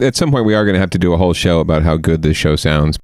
at some point we are going to have to do a whole show about how good this show sounds.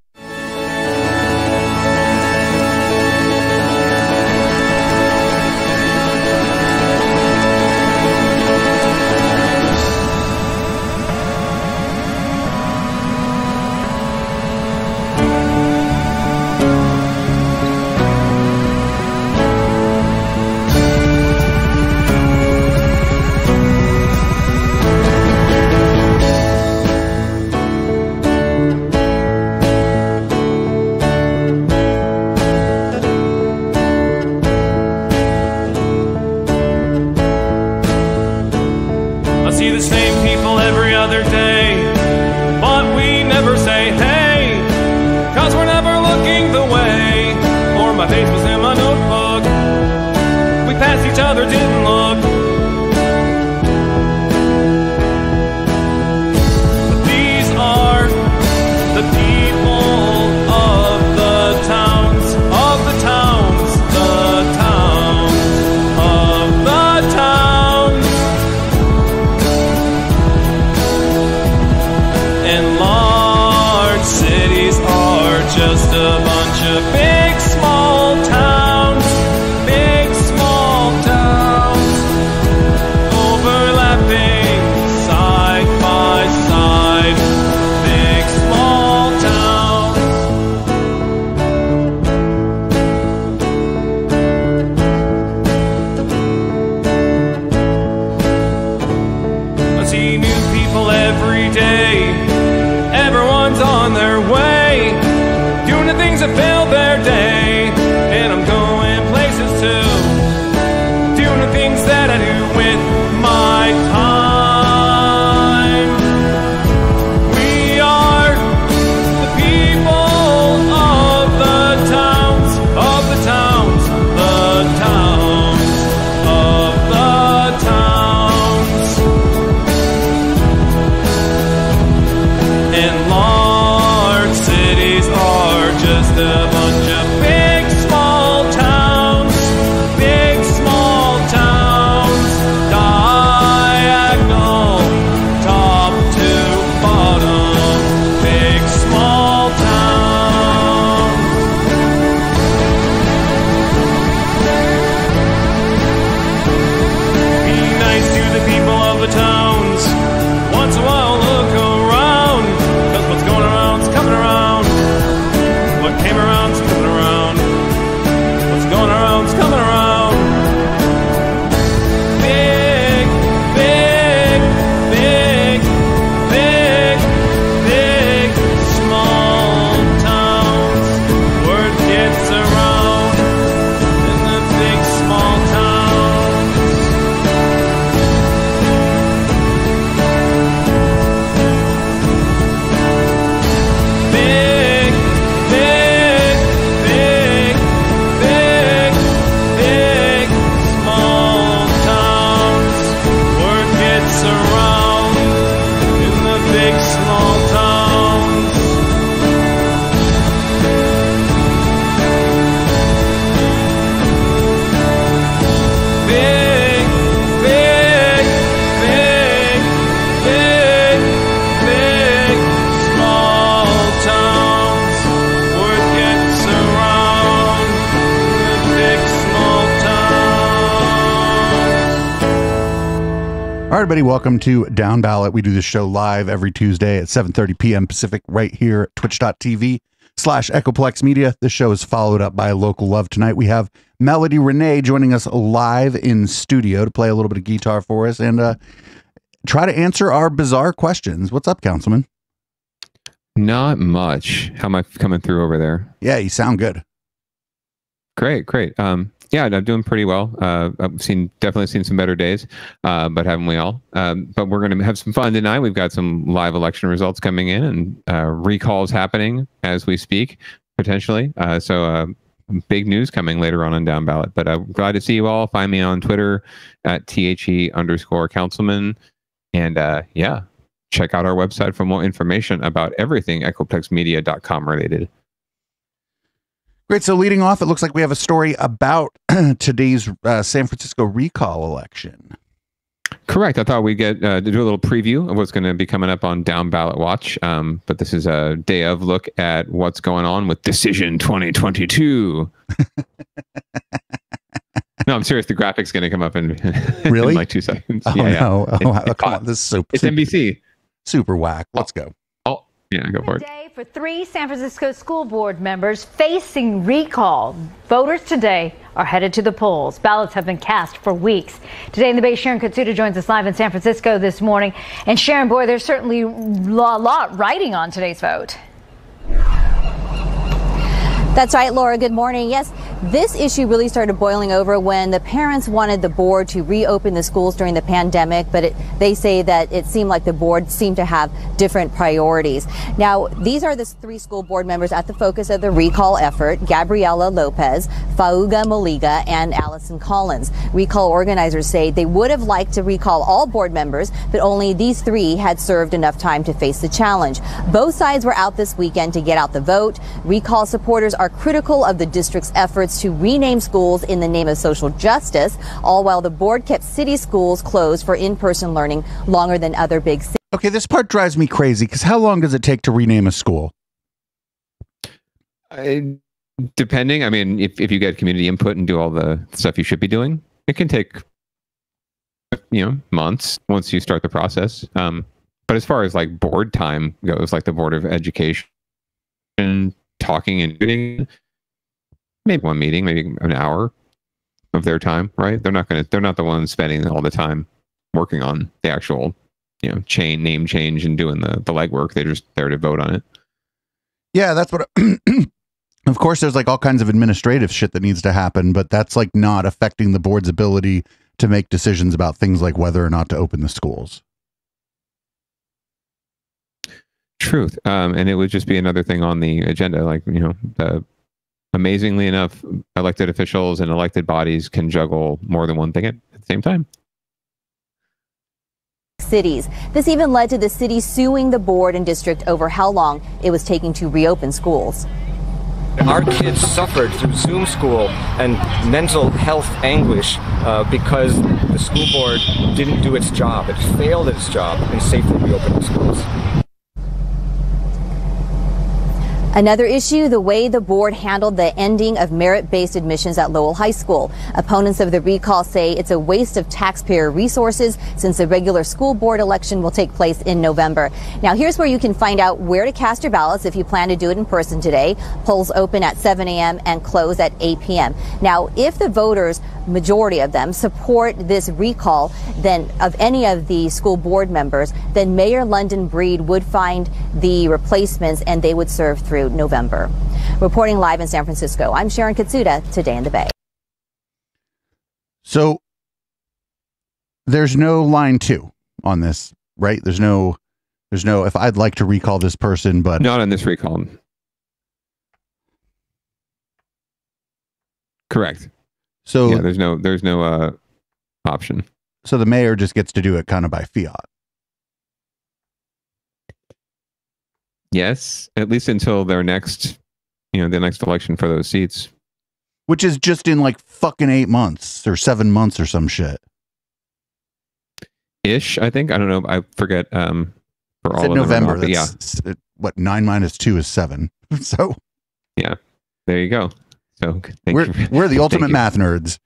Everybody, welcome to Down Ballot. We do this show live every Tuesday at 7.30 p.m. Pacific right here at twitch.tv slash Echoplex Media. This show is followed up by Local Love. Tonight we have Melody Renee joining us live in studio to play a little bit of guitar for us and uh, try to answer our bizarre questions. What's up, Councilman? Not much. How am I coming through over there? Yeah, you sound good. Great, great. Um, yeah, I'm doing pretty well. Uh, I've seen definitely seen some better days, uh, but haven't we all? Um, but we're going to have some fun tonight. We've got some live election results coming in and uh, recalls happening as we speak, potentially. Uh, so uh, big news coming later on on down ballot. But I'm glad to see you all. Find me on Twitter at the underscore councilman, and uh, yeah, check out our website for more information about everything echoplexmedia.com related. Great. So leading off, it looks like we have a story about today's uh, San Francisco recall election. Correct. I thought we'd get uh, to do a little preview of what's going to be coming up on Down Ballot Watch. Um, but this is a day of look at what's going on with Decision 2022. no, I'm serious. The graphic's going to come up in, Really? in like two seconds. Oh yeah, yeah. no! Oh, It- it- come on, this is super, It's NBC. super whack. Let's go. Oh, yeah, go for it. For three San Francisco school board members facing recall. Voters today are headed to the polls. Ballots have been cast for weeks. Today in the Bay, Sharon Katsuda joins us live in San Francisco this morning. And Sharon, boy, there's certainly a lot riding on today's vote. That's right, Laura. Good morning. Yes, this issue really started boiling over when the parents wanted the board to reopen the schools during the pandemic, but it, they say that it seemed like the board seemed to have different priorities. Now, these are the three school board members at the focus of the recall effort Gabriela Lopez, Fauga Moliga, and Allison Collins. Recall organizers say they would have liked to recall all board members, but only these three had served enough time to face the challenge. Both sides were out this weekend to get out the vote. Recall supporters are critical of the district's efforts to rename schools in the name of social justice, all while the board kept city schools closed for in-person learning longer than other big cities. Okay, this part drives me crazy because how long does it take to rename a school? I, depending, I mean, if, if you get community input and do all the stuff you should be doing, it can take, you know, months once you start the process. Um, but as far as like board time goes, like the Board of Education talking and doing maybe one meeting, maybe an hour of their time, right? They're not going to, they're not the ones spending all the time working on the actual, you know, chain name change and doing the, the legwork. They're just there to vote on it. Yeah, that's what. of course, there's like all kinds of administrative shit that needs to happen, but that's like not affecting the board's ability to make decisions about things like whether or not to open the schools. Truth. Um, and it would just be another thing on the agenda. Like, you know, the, amazingly enough, elected officials and elected bodies can juggle more than one thing at, at the same time. cities. This even led to the city suing the board and district over how long it was taking to reopen schools. Our kids suffered through Zoom school and mental health anguish uh, because the school board didn't do its job. It failed at its job in safely reopening schools. Another issue, the way the board handled the ending of merit-based admissions at Lowell High School. Opponents of the recall say it's a waste of taxpayer resources since the regular school board election will take place in November. Now, here's where you can find out where to cast your ballots if you plan to do it in person today. Polls open at 7 a.m. and close at 8 p.m. Now, if the voters, majority of them, support this recall, then of any of the school board members, then Mayor London Breed would find the replacements and they would serve through November. Reporting live in San Francisco, I'm Sharon Katsuda, Today in the Bay. So there's no line two on this, right? There's no, there's no. If I'd like to recall this person, but Not on this recall. Correct. so yeah, there's no there's no uh option. so the mayor just gets to do it kind of by fiat. Yes, at least until their next, you know, the next election for those seats. which is just in like fucking eight months or seven months or some shit. Ish, I think. I don't know. I forget um for all Said of November. not, but yeah, That's what nine minus two is seven. So yeah, there you go. So thank we're you. we're the ultimate math nerds.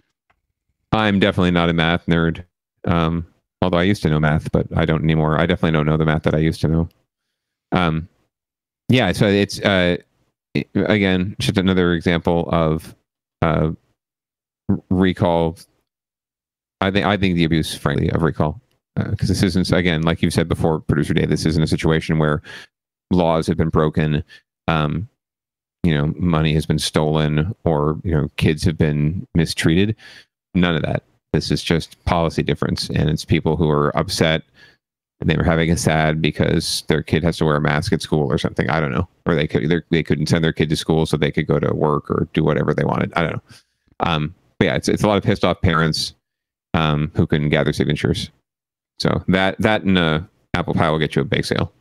I'm definitely not a math nerd. Um, although I used to know math, but I don't anymore. I definitely don't know the math that I used to know. Um, yeah, so it's uh, again just another example of uh, recall. I think I think the abuse, frankly, of recall, because this isn't again like you said before, producer Dave. This isn't a situation where laws have been broken. Um, you know, money has been stolen, or you know, kids have been mistreated none of that. This is just policy difference, and it's people who are upset and they were having a sad because their kid has to wear a mask at school or something. I don't know, or they could they couldn't send their kid to school so they could go to work or do whatever they wanted. I don't know. Um, but yeah, it's it's a lot of pissed off parents um, who couldn't gather signatures. So that that and uh, apple pie will get you a bake sale.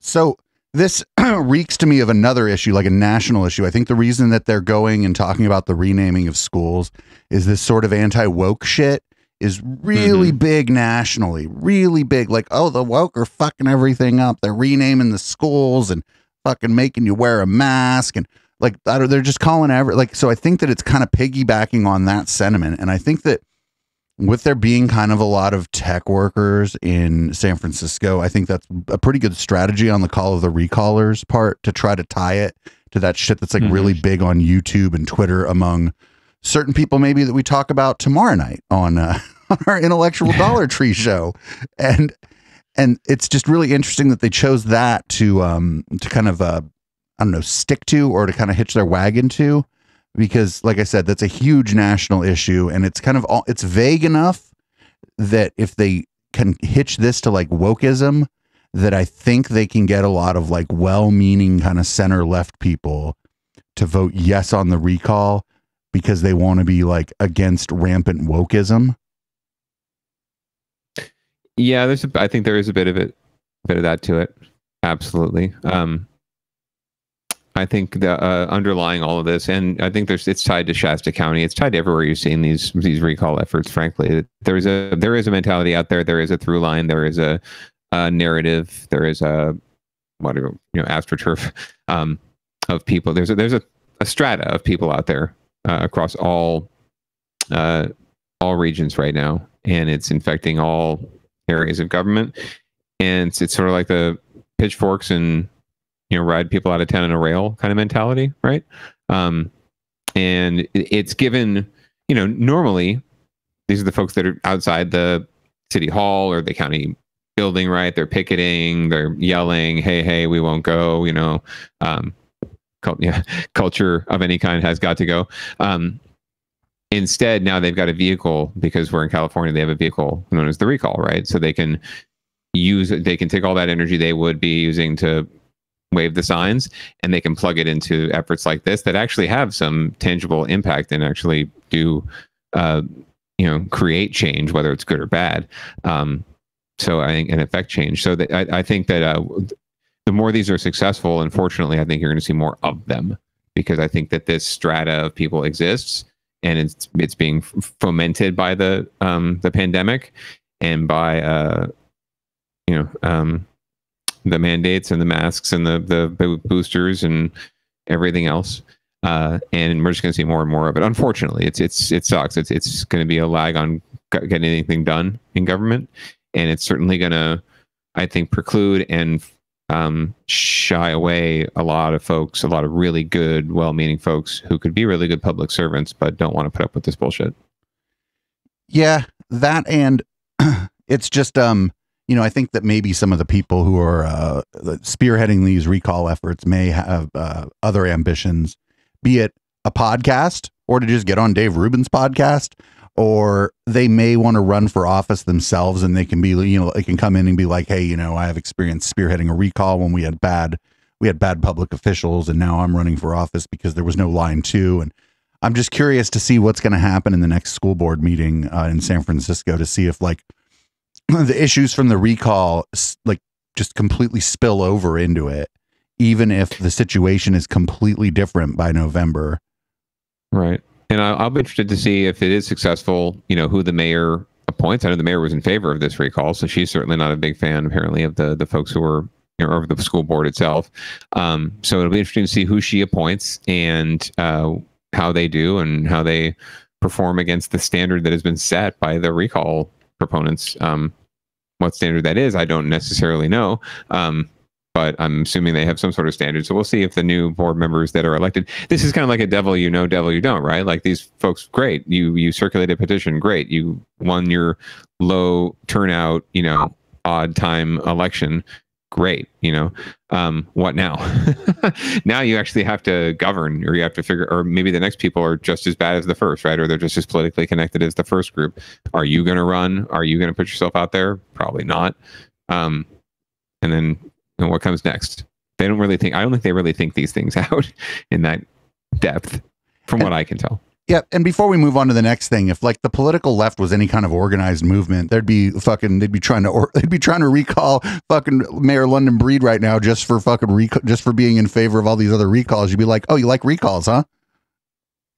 So this reeks to me of another issue, like a national issue. I think the reason that they're going and talking about the renaming of schools is this sort of anti woke shit. Is really Mm-hmm. big nationally, really big. Like, oh, the woke are fucking everything up. They're renaming the schools and fucking making you wear a mask and like I don't- they're just calling every like. So I think that it's kind of piggybacking on that sentiment, and I think that with there being kind of a lot of tech workers in San Francisco, I think that's a pretty good strategy on the call of the recallers part to try to tie it to that shit that's like Mhm. really big on YouTube and Twitter among certain people maybe that we talk about tomorrow night on uh, on our intellectual dollar tree show and and it's just really interesting that they chose that to um to kind of uh I don't know stick to or to kind of hitch their wagon to because like I said that's a huge national issue and it's kind of all it's vague enough that if they can hitch this to like wokeism that I think they can get a lot of like well-meaning kind of center left people to vote yes on the recall because they want to be like against rampant wokeism. Yeah, there's. A, I think there is a bit of it, bit of that to it. Absolutely. Um, I think the uh, underlying all of this, and I think there's it's tied to Shasta County. It's tied to everywhere you're seeing these these recall efforts. Frankly, there's a there is a mentality out there. There is a through line. There is a, a narrative. There is a whatever you know astroturf um, of people. There's a there's a, a strata of people out there uh, across all uh, all regions right now, and it's infecting all areas of government. And it's, it's sort of like the pitchforks and you know ride people out of town in a rail kind of mentality, right? Um, and it's given you know normally these are the folks that are outside the city hall or the county building, right? They're picketing, they're yelling, "Hey, hey, we won't go!" You know, um, cult, yeah, culture of any kind has got to go. Um, instead, now they've got a vehicle because we're in California. They have a vehicle known as the recall, right? So they can use they can take all that energy they would be using to wave the signs and they can plug it into efforts like this that actually have some tangible impact and actually do uh, you know create change whether it's good or bad um, so i think and affect change so that I, I think that uh, the more these are successful unfortunately i think you're going to see more of them because i think that this strata of people exists and it's it's being fomented by the um, the pandemic and by uh, you know um, the mandates and the masks and the the boosters and everything else. Uh, and we're just going to see more and more of it. Unfortunately, it's it's it sucks. It's it's going to be a lag on getting anything done in government, and it's certainly going to, I think, preclude and um, shy away a lot of folks, a lot of really good, well-meaning folks who could be really good public servants, but don't want to put up with this bullshit. Yeah, that and it's just um you know I think that maybe some of the people who are uh, spearheading these recall efforts may have uh, other ambitions, be it a podcast or to just get on Dave Rubin's podcast, or they may want to run for office themselves and they can be you know they can come in and be like, hey, you know I have experience spearheading a recall when we had bad we had bad public officials and now I'm running for office because there was no line two and I'm just curious to see what's going to happen in the next school board meeting uh, in San Francisco to see if like the issues from the recall like just completely spill over into it, even if the situation is completely different by November. Right. And I'll, be interested to see if it is successful, you know, who the mayor appoints. I know the mayor was in favor of this recall, so she's certainly not a big fan, apparently, of the, the folks who were, you know, of the school board itself. Um, so it'll be interesting to see who she appoints and uh, how they do and how they perform against the standard that has been set by the recall proponents. Um, what standard that is, I don't necessarily know. Um, but I'm assuming they have some sort of standard. So we'll see if the new board members that are elected. This is kind of like a devil you know, devil you don't, right? Like these folks, great. You you circulated a petition, great. You won your low turnout, you know, odd time election, great. You know, um, what now? now you actually have to govern, or you have to figure, or maybe the next people are just as bad as the first, right? Or they're just as politically connected as the first group. Are you going to run? Are you going to put yourself out there? Probably not. Um, and then know, what comes next? They don't really think. I don't think they really think these things out in that depth, from what I can tell. Yeah, and before we move on to the next thing, if like the political left was any kind of organized movement, there'd be fucking they'd be trying to or, they'd be trying to recall fucking Mayor London Breed right now just for fucking recall just for being in favor of all these other recalls. You'd be like, oh, you like recalls, huh?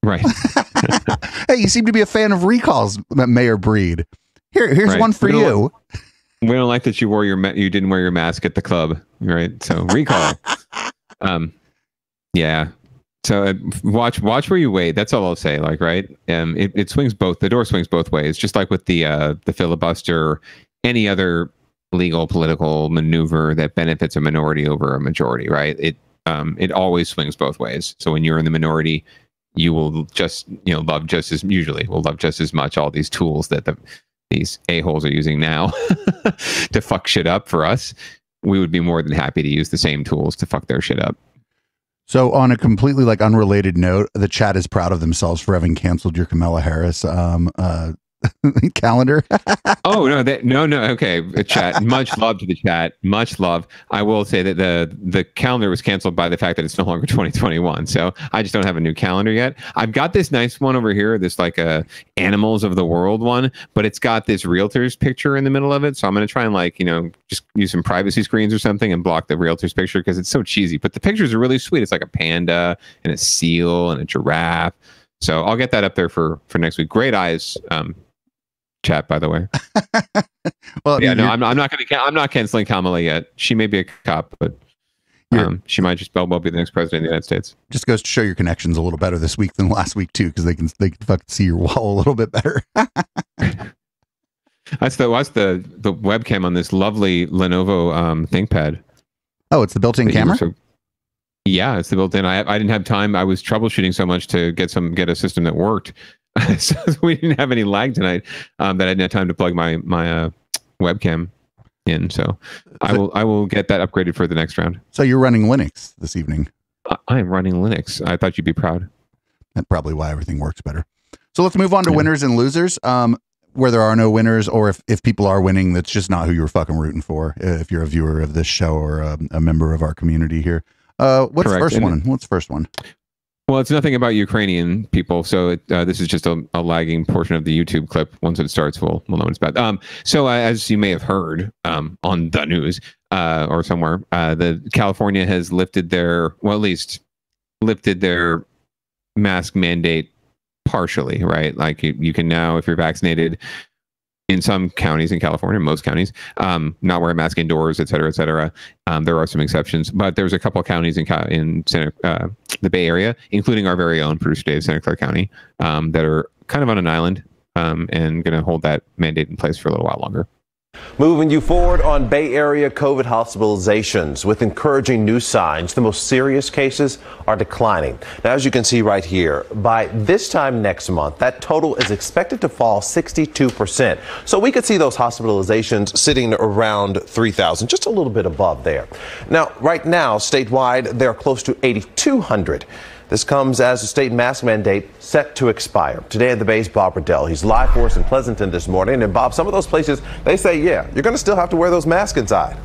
Right. hey, you seem to be a fan of recalls, Mayor Breed. Here, here's Right. one for you. We don't like that you wore your ma- you didn't wear your mask at the club, right? So recall. um, yeah. So uh, watch watch where you wait. That's all I'll say. Like right, um, it, it swings both. The door swings both ways, just like with the uh, the filibuster, or any other legal political maneuver that benefits a minority over a majority. Right. It um, it always swings both ways. So when you're in the minority, you will just you know love just as usually will love just as much all these tools that the these a-holes are using now to fuck shit up for us we would be more than happy to use the same tools to fuck their shit up. So, on a completely like unrelated note, the chat is proud of themselves for having canceled your Kamala Harris um, uh, calendar. oh no that no no okay uh, chat. Much love to the chat. Much love. I will say that the the calendar was canceled by the fact that it's no longer 2021 so i just don't have a new calendar yet. I've got this nice one over here this like a animals of the world one but it's got this realtor's picture in the middle of it so i'm going to try and like you know just use some privacy screens or something and block the realtor's picture because it's so cheesy but the pictures are really sweet. It's like a panda and a seal and a giraffe so i'll get that up there for for next week. Great eyes um chat by the way well, I yeah, mean, no, I'm, I'm not going to. I'm not canceling Kamala yet. She may be a cop, but um, she might just well, well be the next president of the United States. just goes to show your connections a little better this week than last week too, because they can they can fucking see your wall a little bit better. That's the that's the the webcam on this lovely Lenovo um, ThinkPad. oh, it's the built-in camera. so- yeah, it's the built-in. I I didn't have time. I was troubleshooting so much to get some get a system that worked, so we didn't have any lag tonight. Um, that I didn't have time to plug my my uh, webcam in. So I will I will get that upgraded for the next round. So you're running Linux this evening. I, I am running Linux. I thought you'd be proud. That's probably why everything works better. So let's move on to Yeah. winners and losers. Um, where there are no winners, or if, if people are winning, that's just not who you're fucking rooting for. uh, If you're a viewer of this show or a, a member of our community here, uh, what's the Correct. first And- one? What's the first one? Well, it's nothing about Ukrainian people, so it, uh, this is just a, a lagging portion of the YouTube clip. Once it starts, we'll we'll know what it's about. Um, so, uh, as you may have heard um, on the news uh, or somewhere, uh, the California has lifted their well, at least lifted their mask mandate partially. Right, like you, you can now, if you're vaccinated, in some counties in California, most counties, um, not wear a mask indoors, et cetera, et cetera. Um, there are some exceptions, but there's a couple of counties in in Santa, uh, the Bay Area, including our very own producer Dave, Santa Clara County, um, that are kind of on an island um, and going to hold that mandate in place for a little while longer. Moving you forward on Bay Area COVID hospitalizations with encouraging new signs. The most serious cases are declining. Now, as you can see right here, by this time next month, that total is expected to fall 62%. So we could see those hospitalizations sitting around 3,000, just a little bit above there. Now, right now, statewide, they're close to 8,200. This comes as the state mask mandate set to expire. Today at the base, Bob Redell. He's live for us in Pleasanton this morning. And Bob, some of those places, they say, yeah, you're going to still have to wear those masks inside.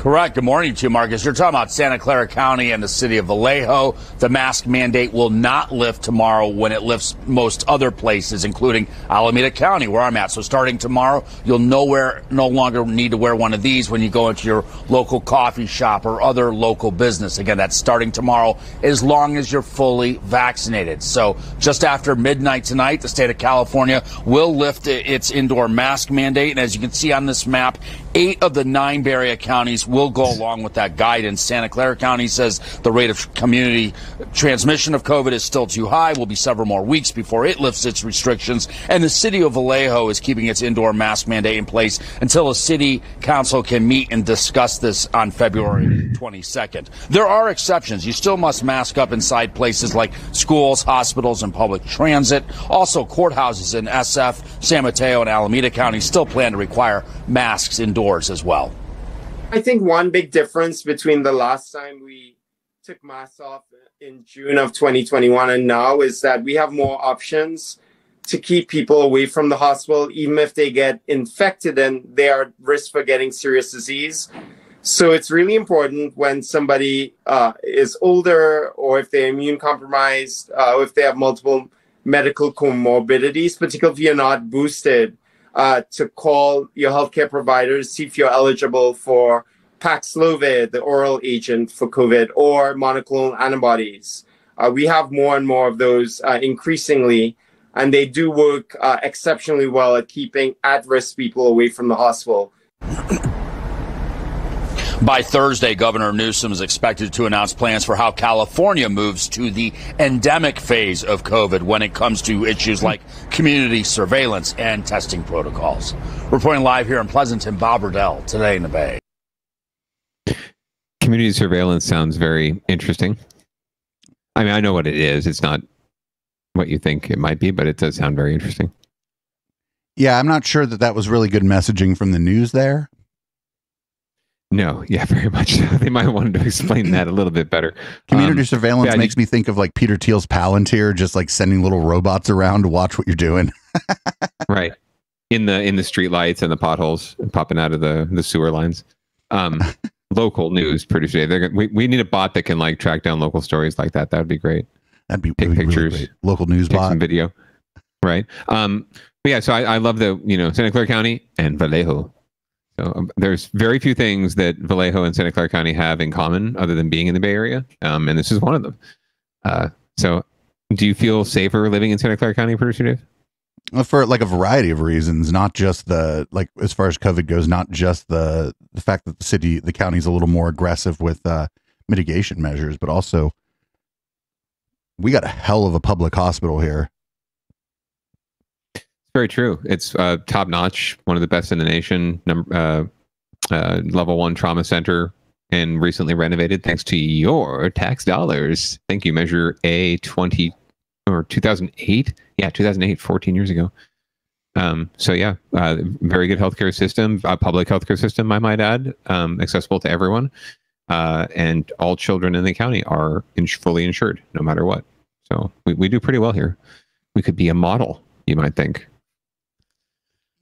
Correct. Good morning to you, Marcus. You're talking about Santa Clara County and the city of Vallejo. The mask mandate will not lift tomorrow when it lifts most other places, including Alameda County, where I'm at. So starting tomorrow, you'll nowhere, no longer need to wear one of these when you go into your local coffee shop or other local business. Again, that's starting tomorrow as long as you're fully vaccinated. So just after midnight tonight, the state of California will lift its indoor mask mandate. And as you can see on this map, eight of the nine Area counties will go along with that guidance. Santa Clara County says the rate of community transmission of COVID is still too high. Will be several more weeks before it lifts its restrictions. And the city of Vallejo is keeping its indoor mask mandate in place until a city council can meet and discuss this on February 22nd. There are exceptions. You still must mask up inside places like schools, hospitals, and public transit. Also, courthouses in SF, San Mateo, and Alameda County still plan to require masks indoors as well. I think one big difference between the last time we took masks off in June of 2021 and now is that we have more options to keep people away from the hospital, even if they get infected and they are at risk for getting serious disease. So it's really important when somebody uh, is older or if they're immune compromised, uh, or if they have multiple medical comorbidities, particularly if you're not boosted, uh, to call your healthcare providers, see if you're eligible for Paxlovid, the oral agent for COVID, or monoclonal antibodies. Uh, we have more and more of those uh, increasingly, and they do work uh, exceptionally well at keeping at risk people away from the hospital. By Thursday, Governor Newsom is expected to announce plans for how California moves to the endemic phase of COVID when it comes to issues like community surveillance and testing protocols. Reporting live here in Pleasanton, Bob Redell, today in the Bay. Community surveillance sounds very interesting. I mean, I know what it is. It's not what you think it might be, but it does sound very interesting. Yeah, I'm not sure that that was really good messaging from the news there. No, yeah, very much. So. They might want to explain that a little bit better. Community Um, surveillance yeah, makes me think of like Peter Thiel's Palantir, just like sending little robots around to watch what you're doing. right in the in the street lights and the potholes popping out of the the sewer lines. Um, local news producer. They're gonna, we we need a bot that can like track down local stories like that. That would be great. That'd be Take really, really pictures. great. Local news Take bot. some video. Right. Um. But yeah. So I, I love the you know Santa Clara County and Vallejo. Um, there's very few things that Vallejo and Santa Clara County have in common other than being in the Bay Area. Um. And this is one of them. Uh. So do you feel safer living in Santa Clara County, producer Dave? For like a variety of reasons, not just the like as far as COVID goes, not just the the fact that the city, the county's a little more aggressive with uh, mitigation measures, but also we got a hell of a public hospital here. Very true. It's uh, top notch, one of the best in the nation. Number uh, uh, level one trauma center, and recently renovated thanks to your tax dollars. Thank you, Measure A twenty or two thousand eight. Yeah, two thousand eight, 14 years ago. Um, so yeah, uh, very good healthcare system, uh, public healthcare system, I might add, um, accessible to everyone, uh, and all children in the county are ins- fully insured, no matter what. So we, we do pretty well here. We could be a model, you might think.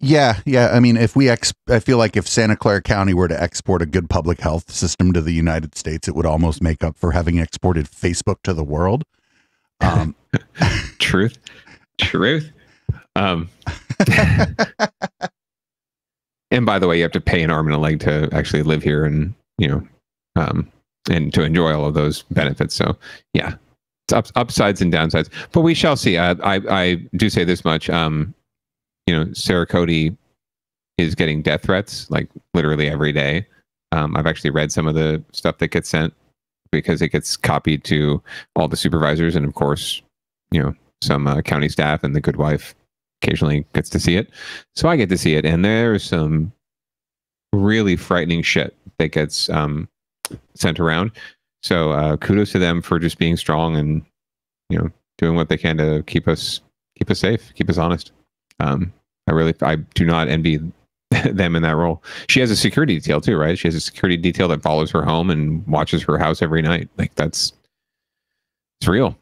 Yeah, yeah. I mean, if we ex, I feel like if Santa Clara County were to export a good public health system to the United States, it would almost make up for having exported Facebook to the world. Um, truth. Truth. Um and by the way you have to pay an arm and a leg to actually live here and you know um and to enjoy all of those benefits. So yeah it's ups, upsides and downsides. But we shall see. I, I i do say this much. Um you know Sara Cody is getting death threats like literally every day. Um i've actually read some of the stuff that gets sent because it gets copied to all the supervisors and of course you know some uh, county staff and the good wife occasionally gets to see it. So i get to see it and there's some really frightening shit that gets um, sent around. So uh, kudos to them for just being strong and you know doing what they can to keep us keep us safe keep us honest. Um, i really i do not envy them in that role she has a security detail too right she has a security detail that follows her home and watches her house every night like that's it's real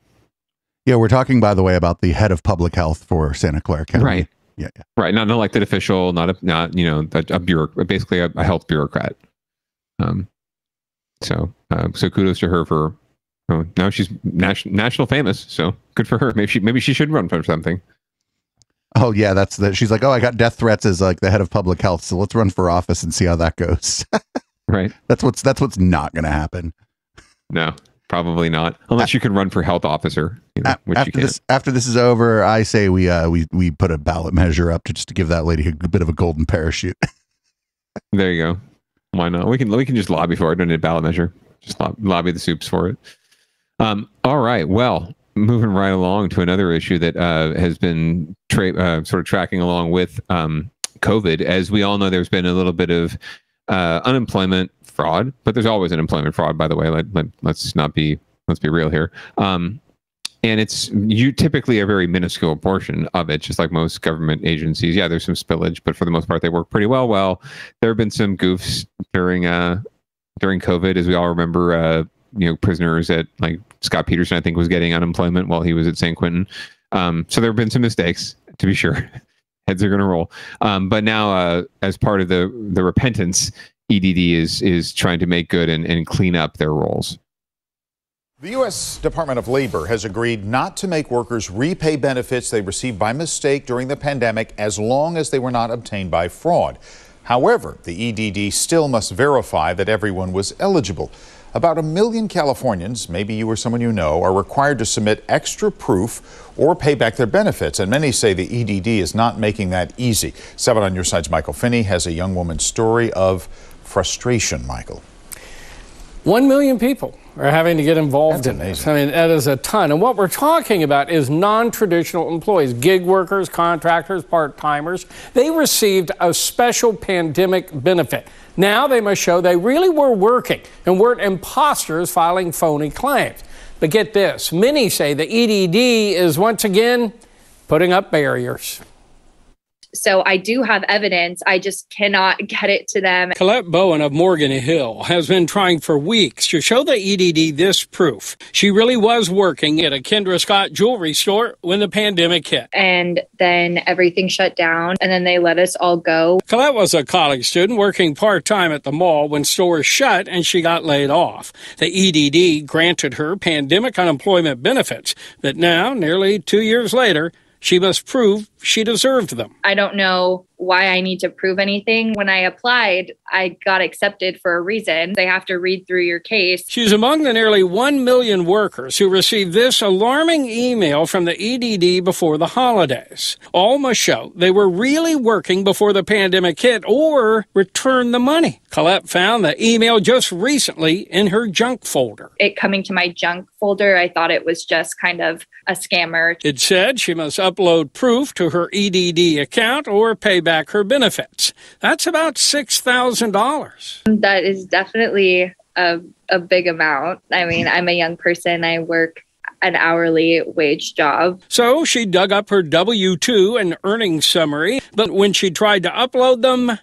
yeah, we're talking, by the way, about the head of public health for Santa Clara County. Right. Yeah, yeah. Right, not an elected official, not a not you know a, a bureauc- basically a, a health bureaucrat. Um, so uh, so kudos to her for. Oh, now she's national national famous, so good for her. Maybe she maybe she should run for something. Oh yeah, that's that. She's like, oh, I got death threats as like the head of public health, so let's run for office and see how that goes. right. That's what's that's what's not going to happen. No, probably not, unless you can run for health officer, you know, which you after can. this after this is over, I say we uh we we put a ballot measure up to just to give that lady a bit of a golden parachute. There you go. Why not? We can we can just lobby for it. Don't need a ballot measure. Just lob, lobby the soups for it. Um. All right. Well, moving right along to another issue that uh, has been tra- uh, sort of tracking along with um, COVID. As we all know, there's been a little bit of uh, unemployment fraud, but there's always unemployment fraud. By the way, let, let let's not be let's be real here. Um, and it's you typically a very minuscule portion of it, just like most government agencies. Yeah, there's some spillage, but for the most part, they work pretty well. Well, there have been some goofs during uh during COVID, as we all remember. Uh, you know, prisoners at like Scott Peterson, I think, was getting unemployment while he was at San Quentin. Um, so there have been some mistakes, to be sure. Heads are going to roll. Um, but now, uh, as part of the the repentance, EDD is is trying to make good and, and clean up their roles. The U.S. Department of Labor has agreed not to make workers repay benefits they received by mistake during the pandemic as long as they were not obtained by fraud. However, the EDD still must verify that everyone was eligible. About a million Californians, maybe you or someone you know, are required to submit extra proof or pay back their benefits. And many say the EDD is not making that easy. Seven on your side's Michael Finney has a young woman's story of frustration, Michael. One million people are having to get involved That's in amazing. this. I mean, that is a ton. And what we're talking about is non traditional employees, gig workers, contractors, part timers. They received a special pandemic benefit. Now they must show they really were working and weren't imposters filing phony claims. But get this many say the EDD is once again putting up barriers. So I do have evidence. I just cannot get it to them. Colette Bowen of Morgan Hill has been trying for weeks to show the EDD this proof. She really was working at a Kendra Scott jewelry store when the pandemic hit. And then everything shut down, and then they let us all go. Colette was a college student working part time at the mall when stores shut and she got laid off. The EDD granted her pandemic unemployment benefits, but now, nearly two years later, she must prove she deserved them. I don't know why I need to prove anything. When I applied, I got accepted for a reason. They have to read through your case. She's among the nearly 1 million workers who received this alarming email from the EDD before the holidays. All must show they were really working before the pandemic hit or return the money. Colette found the email just recently in her junk folder. It coming to my junk folder, I thought it was just kind of a scammer. It said she must upload proof to her EDD account or pay back her benefits. That's about $6,000. That is definitely a, a big amount. I mean, I'm a young person. I work an hourly wage job. So she dug up her W 2 and earnings summary, but when she tried to upload them,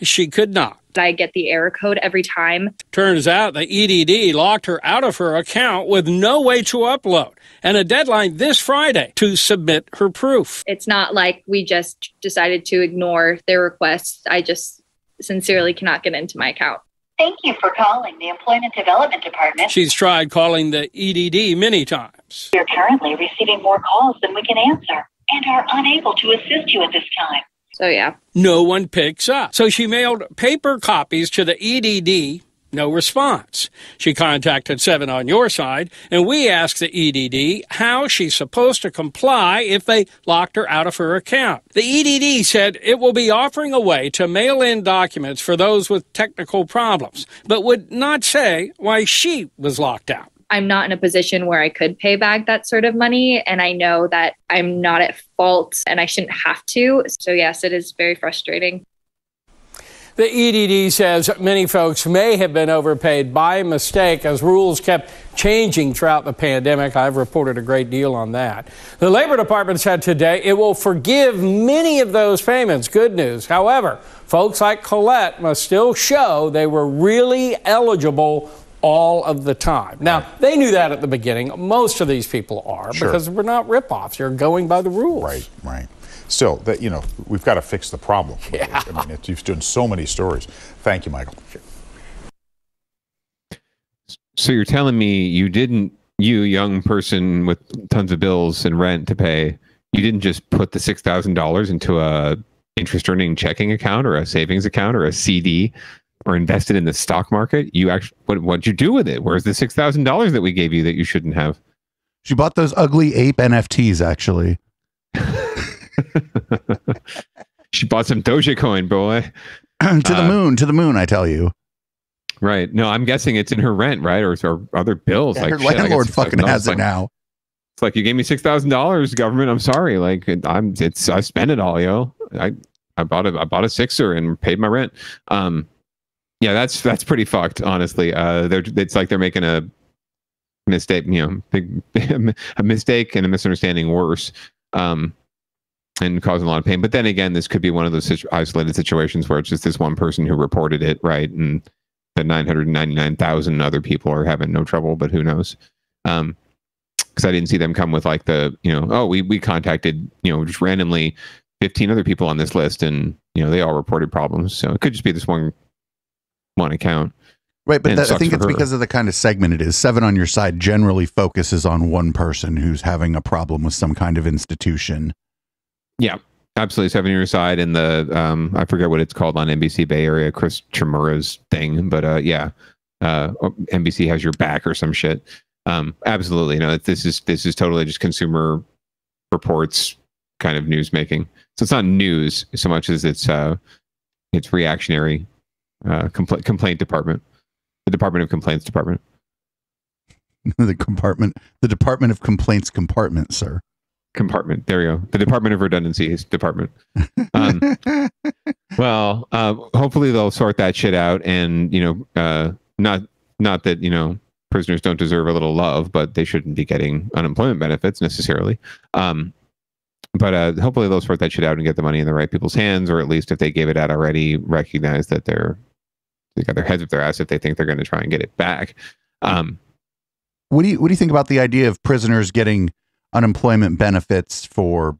she could not. I get the error code every time. Turns out the EDD locked her out of her account with no way to upload and a deadline this Friday to submit her proof. It's not like we just decided to ignore their requests. I just sincerely cannot get into my account. Thank you for calling the Employment Development Department. She's tried calling the EDD many times. We're currently receiving more calls than we can answer and are unable to assist you at this time. So, yeah. No one picks up. So she mailed paper copies to the EDD. No response. She contacted Seven on Your Side, and we asked the EDD how she's supposed to comply if they locked her out of her account. The EDD said it will be offering a way to mail in documents for those with technical problems, but would not say why she was locked out. I'm not in a position where I could pay back that sort of money. And I know that I'm not at fault and I shouldn't have to. So, yes, it is very frustrating. The EDD says many folks may have been overpaid by mistake as rules kept changing throughout the pandemic. I've reported a great deal on that. The Labor Department said today it will forgive many of those payments. Good news. However, folks like Colette must still show they were really eligible all of the time. Now, they knew that at the beginning. Most of these people are Sure. because we're not ripoffs. You're going by the rules. Right, right. Still, that you know, we've got to fix the problem. Yeah. I mean, it, you've done so many stories. Thank you, Michael. Sure. So you're telling me you didn't, you young person with tons of bills and rent to pay, you didn't just put the six thousand dollars into a interest earning checking account or a savings account or a CD or invested in the stock market? You actually, what what'd you do with it? Where's the six thousand dollars that we gave you that you shouldn't have? She bought those ugly ape NFTs actually. She bought some Dogecoin, boy. to the Uh, moon, to the moon, I tell you. Right. No, I'm guessing it's in her rent, right? Or, or other bills. Yeah, like her shit, landlord $6,000. fucking has it Like, now. It's like you gave me six thousand dollars, government. I'm sorry. Like I'm, it's I spent it all, yo. I I bought a I bought a sixer and paid my rent. Um, yeah, that's that's pretty fucked, honestly. Uh, they're it's like they're making a mistake, you know, big a mistake and a misunderstanding worse. Um, and causing a lot of pain. But then again, this could be one of those situ- isolated situations where it's just this one person who reported it, right? And the 999,000 other people are having no trouble, but who knows? Um, because I didn't see them come with like the, you know, oh, we we contacted, you know, just randomly 15 other people on this list, and you know they all reported problems. So it could just be this one one account. Right, but that, I think it's her. because of the kind of segment it is. Seven on your side generally focuses on one person who's having a problem with some kind of institution. Yeah, absolutely. Seven year side and the um I forget what it's called on NBC Bay Area, Chris Chmura's thing, but uh yeah. uh, NBC has your back or some shit. Um, absolutely, know, this is this is totally just consumer reports kind of news making. So it's not news so much as it's uh, it's reactionary uh, compl- complaint department, the Department of Complaints department. the compartment, the Department of Complaints compartment, sir. Compartment. There you go. The Department of Redundancies department. Um, well, uh, hopefully they'll sort that shit out, and you know, uh, not not that you know prisoners don't deserve a little love, but they shouldn't be getting unemployment benefits necessarily. Um, but uh, hopefully they'll sort that shit out and get the money in the right people's hands, or at least if they gave it out already, recognize that they're they got their heads up their ass if they think they're going to try and get it back. Um, What do you what do you think about the idea of prisoners getting unemployment benefits for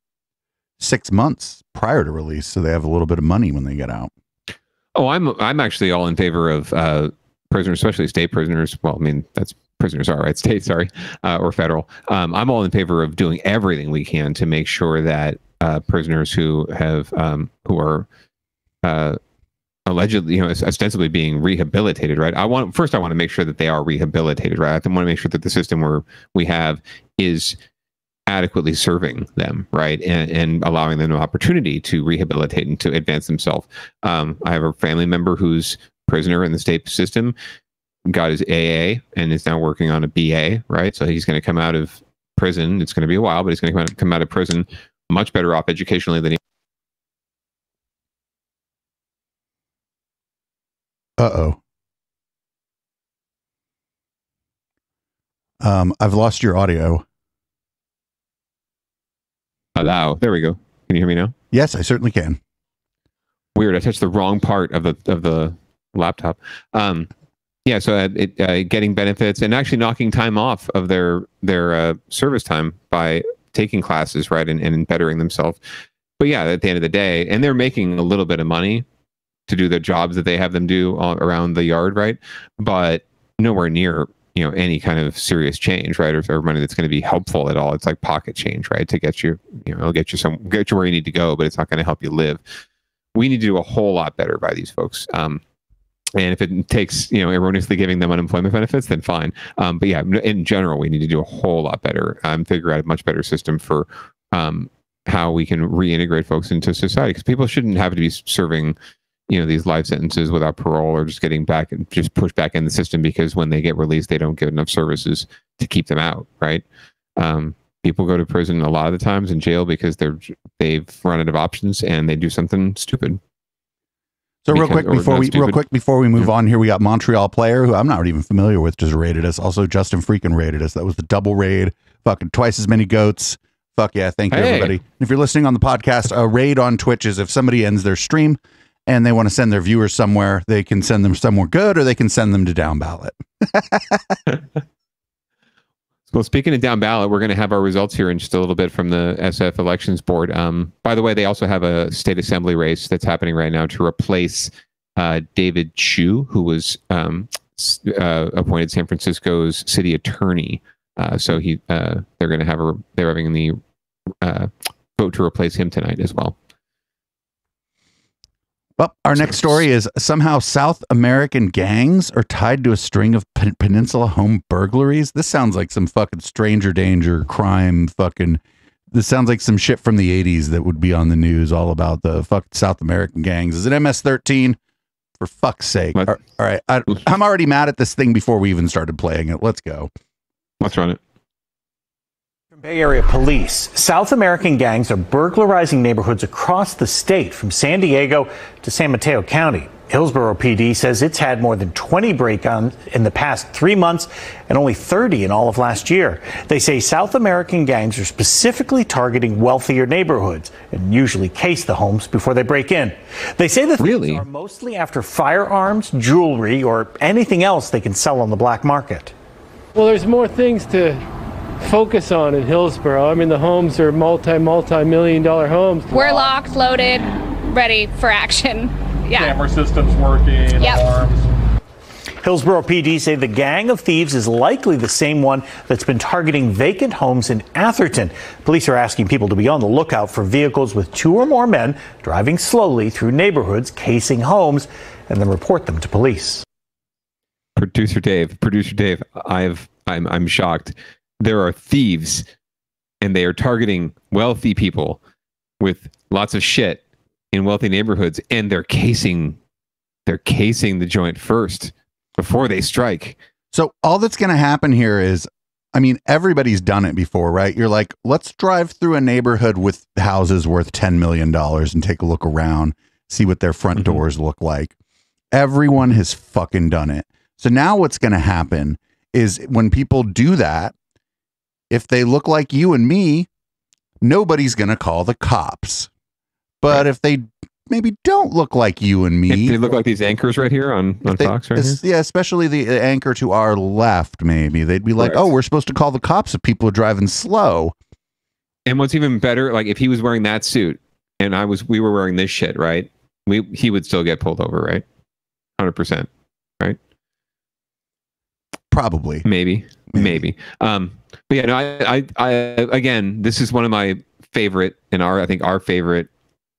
six months prior to release, so they have a little bit of money when they get out? Oh, I'm I'm actually all in favor of uh, prisoners, especially state prisoners. Well, I mean that's prisoners are right, state, sorry, uh, or federal. Um, I'm all in favor of doing everything we can to make sure that uh, prisoners who have um, who are uh, allegedly, you know, ostensibly being rehabilitated, right? I want first, I want to make sure that they are rehabilitated, right? I want to make sure that the system where we have is adequately serving them, right, and, and allowing them an opportunity to rehabilitate and to advance themselves. Um, I have a family member who's prisoner in the state system, got his AA, and is now working on a BA, right? So he's going to come out of prison. It's going to be a while, but he's going to come out, of prison much better off educationally than he. Uh oh. Um, I've lost your audio. Allow. There we go. Can you hear me now? Yes, I certainly can. Weird. I touched the wrong part of the of the laptop. Um, yeah. So uh, it, uh, getting benefits and actually knocking time off of their their uh, service time by taking classes, right, and, and bettering themselves. But yeah, at the end of the day, and they're making a little bit of money to do the jobs that they have them do all around the yard, right? But nowhere near you know any kind of serious change, right, or, or money that's going to be helpful at all. It's like pocket change, right, to get you, you know, it'll get you some, get you where you need to go, but it's not going to help you live. We need to do a whole lot better by these folks. Um, and if it takes, you know, erroneously giving them unemployment benefits, then fine. Um, but yeah, in general, we need to do a whole lot better. Um, figure out a much better system for um, how we can reintegrate folks into society because people shouldn't have to be serving you know these life sentences without parole or just getting back and just pushed back in the system because when they get released they don't get enough services to keep them out right um, people go to prison a lot of the times in jail because they're they've run out of options and they do something stupid So real Because- quick before we real quick before we move on here, we got Montreal player who I'm not even familiar with just rated us. Also Justin freaking rated us. That was the double raid. Fucking twice as many goats. Fuck yeah, thank you Hey. everybody. And if you're listening on the podcast, a raid on Twitch is if somebody ends their stream and they want to send their viewers somewhere, they can send them somewhere good or they can send them to down ballot. Well, speaking of down ballot, we're going to have our results here in just a little bit from the SF Elections Board. Um, by the way, they also have a state assembly race that's happening right now to replace uh, David Chiu, who was um, uh, appointed San Francisco's city attorney. Uh, so he, uh, they're going to have a, they're having the uh, vote to replace him tonight as well. Well, our next story is somehow South American gangs are tied to a string of pen- peninsula home burglaries. This sounds like some fucking stranger danger crime fucking this sounds like some shit from the 80s that would be on the news all about the fuck South American gangs. Is it MS-13? For fuck's sake. All all right. I, I'm already mad at this thing before we even started playing it. Let's go. Let's run it. Bay Area police. South American gangs are burglarizing neighborhoods across the state from San Diego to San Mateo County. Hillsborough PD says it's had more than 20 break-ons in the past three months and only 30 in all of last year. They say South American gangs are specifically targeting wealthier neighborhoods and usually case the homes before they break in. They say the thieves are mostly after firearms, jewelry, or anything else they can sell on the black market. Well, there's more things to focus on in Hillsborough. I mean, the homes are multi, multi million dollar homes. We're locked, loaded, ready for action. Yeah. Camera systems working, Yep. alarms. Hillsborough PD say the gang of thieves is likely the same one that's been targeting vacant homes in Atherton. Police are asking people to be on the lookout for vehicles with two or more men driving slowly through neighborhoods, casing homes, and then report them to police. producer Dave, producer Dave, I've I'm I'm shocked. There are thieves, and they are targeting wealthy people with lots of shit in wealthy neighborhoods, and they're casing they're casing the joint first before they strike. So all that's going to happen here is, I mean, everybody's done it before, right? You're like, let's drive through a neighborhood with houses worth ten million dollars and take a look around, see what their front mm-hmm. doors look like. Everyone has fucking done it. So now what's going to happen is when people do that, if they look like you and me, nobody's going to call the cops. But if they maybe don't look like you and me, They look like these anchors right here on on they- Fox right here. yeah, especially the anchor to our left, maybe they'd be like, Correct. "Oh, we're supposed to call the cops if people are driving slow." And what's even better, like if he was wearing that suit and I was, we were wearing this shit, right? We he would still get pulled over, right? Hundred percent, right? Probably, maybe, maybe. Um, but yeah, no, I, I, I, again, this is one of my favorite and our, I think our favorite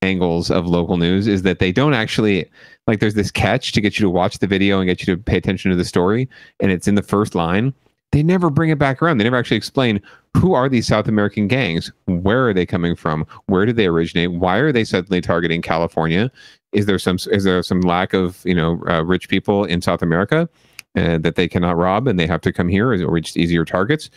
angles of local news is that they don't actually like. There's this catch to get you to watch the video and get you to pay attention to the story, and it's in the first line. They never bring it back around. They never actually explain who are these South American gangs? Where are they coming from? Where did they originate? Why are they suddenly targeting California? Is there some is there some lack of you know uh, rich people in South America uh, that they cannot rob and they have to come here Or just easier targets?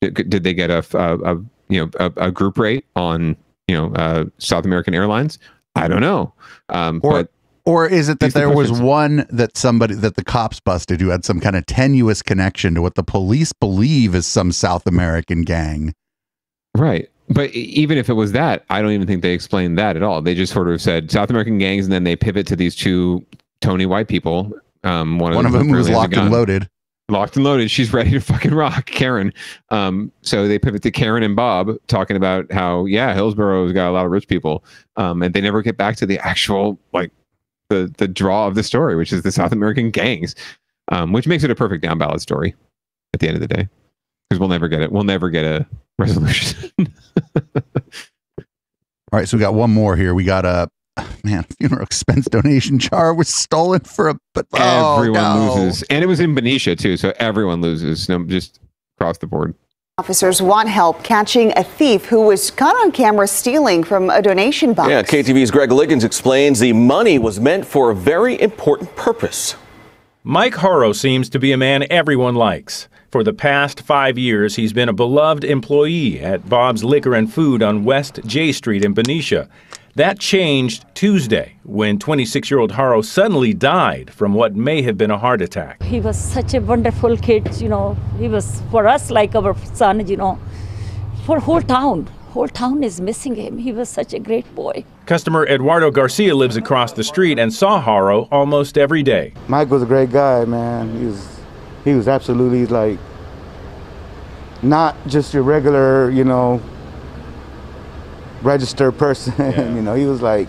Did, did they get a, a, a you know a, a group rate on you know uh, South American Airlines? I don't know. Um, Or but or is it that These are the there was one that somebody that the cops busted who had some kind of tenuous connection to what the police believe is some South American gang? Right. But even if it was that, I don't even think they explained that at all. They just sort of said South American gangs, and then they pivot to these two Tony white people. Um, one of One of them them was apparently has a locked and loaded. Locked and loaded. She's ready to fucking rock, Karen. Um, so they pivot to Karen and Bob talking about how yeah, Hillsborough's got a lot of rich people. Um, and they never get back to the actual like the the draw of the story, which is the South American gangs, um, which makes it a perfect down ballot story at the end of the day, because we'll never get it. We'll never get a resolution. All right, so we got one more here. We got a man funeral expense donation jar was stolen for a but oh, everyone no. loses, and it was in Benicia too, so everyone loses. No, just across the board. Officers want help catching a thief who was caught on camera stealing from a donation box. Yeah, KTVU's Greg Liggins explains the money was meant for a very important purpose. Mike Haro seems to be a man everyone likes. For the past five years, he's been a beloved employee at Bob's Liquor and Food on West J Street in Benicia. That changed Tuesday when 26 year old Haro suddenly died from what may have been a heart attack. He was such a wonderful kid, you know. He was for us like our son, you know. For whole town, whole town is missing him. He was such a great boy. Customer Eduardo Garcia lives across the street and saw Haro almost every day. Mike was a great guy, man. He was he was absolutely like not just your regular, you know, registered person. you know, he was like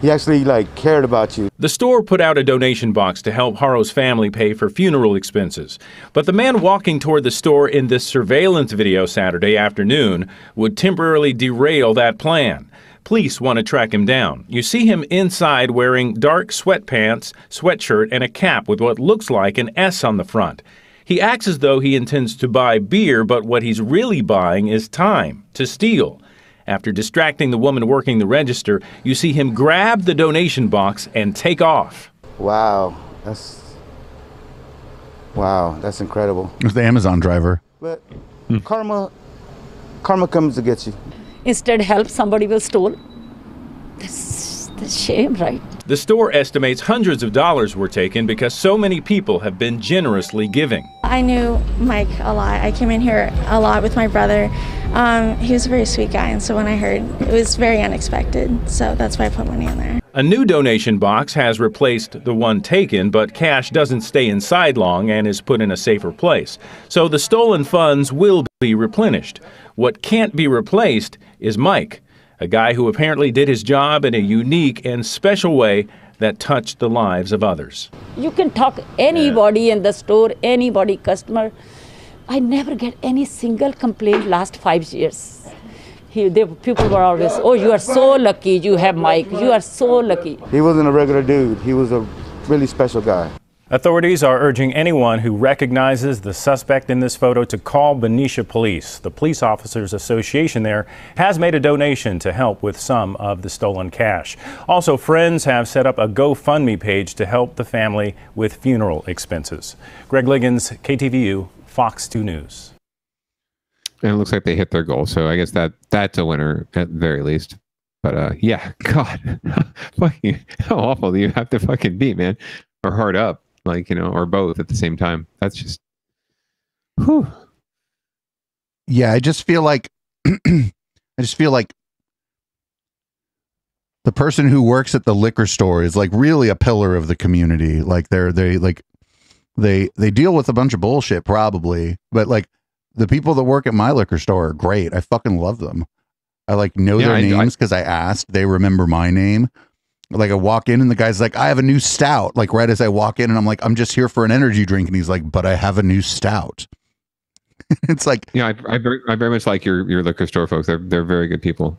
he actually like cared about you. The store put out a donation box to help Haro's family pay for funeral expenses. But the man walking toward the store in this surveillance video Saturday afternoon would temporarily derail that plan. Police want to track him down. You see him inside wearing dark sweatpants, sweatshirt, and a cap with what looks like an S on the front. He acts as though he intends to buy beer, but what he's really buying is time to steal. After distracting the woman working the register, you see him grab the donation box and take off. Wow, that's wow, that's incredible. It was the Amazon driver. But karma, karma comes to get you. Instead, help somebody was stole. That's that's shame, right? The store estimates hundreds of dollars were taken because so many people have been generously giving. I knew Mike a lot. I came in here a lot with my brother. Um, he was a very sweet guy, and so when I heard, it was very unexpected. So that's why I put money in there. A new donation box has replaced the one taken, but cash doesn't stay inside long and is put in a safer place. So the stolen funds will be replenished. What can't be replaced is Mike, a guy who apparently did his job in a unique and special way that touched the lives of others. You can talk anybody in the store, anybody customer. I never get any single complaint last five years. He, they, people were always, oh, you are so lucky you have Mike. You are so lucky. He wasn't a regular dude. He was a really special guy. Authorities are urging anyone who recognizes the suspect in this photo to call Benicia Police. The Police Officers Association there has made a donation to help with some of the stolen cash. Also, friends have set up a GoFundMe page to help the family with funeral expenses. Greg Liggins, KTVU, Fox 2 News. And it looks like they hit their goal, so I guess that that's a winner at very least. But uh, yeah, God, how awful do you have to fucking be, man, or hard up, like you know, or both at the same time. That's just, whew. Yeah, I just feel like I just feel like the person who works at the liquor store is like really a pillar of the community. Like they're they like they they deal with a bunch of bullshit probably, but like the people that work at my liquor store are great. I fucking love them. I like know Yeah, their I- I- names because I, asked. They remember my name. Like I walk in and the guy's like, I have a new stout. Like right as I walk in and I'm like, I'm just here for an energy drink. And he's like, but I have a new stout. it's like, yeah, I, I, very, I very much like your your liquor store folks. They're they're very good people.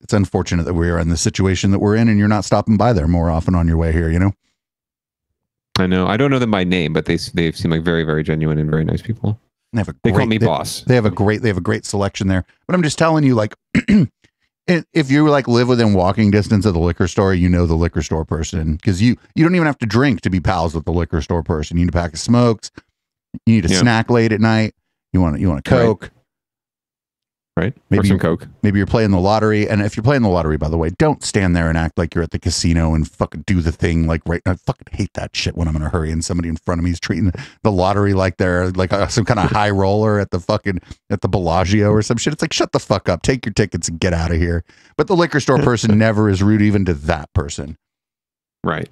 it's unfortunate that we are in the situation that we're in and you're not stopping by there more often on your way here, you know? I know. I don't know them by name, but they they seem like very very genuine and very nice people. They have a They call me boss. They have a great they have a great selection there. But I'm just telling you, like i- if you like live within walking distance of the liquor store, you know the liquor store person because you you don't even have to drink to be pals with the liquor store person. You need a pack of smokes. You need a Yeah. snack late at night. You want you want a coke. Right. Maybe or some coke. Maybe you're playing the lottery, and if you're playing the lottery, by the way, don't stand there and act like you're at the casino and fucking do the thing like right. I fucking hate that shit when I'm in a hurry and somebody in front of me is treating the lottery like they're like uh, some kind of high roller at the fucking at the Bellagio or some shit. It's like shut the fuck up, take your tickets and get out of here. But the liquor store person never is rude even to that person. Right.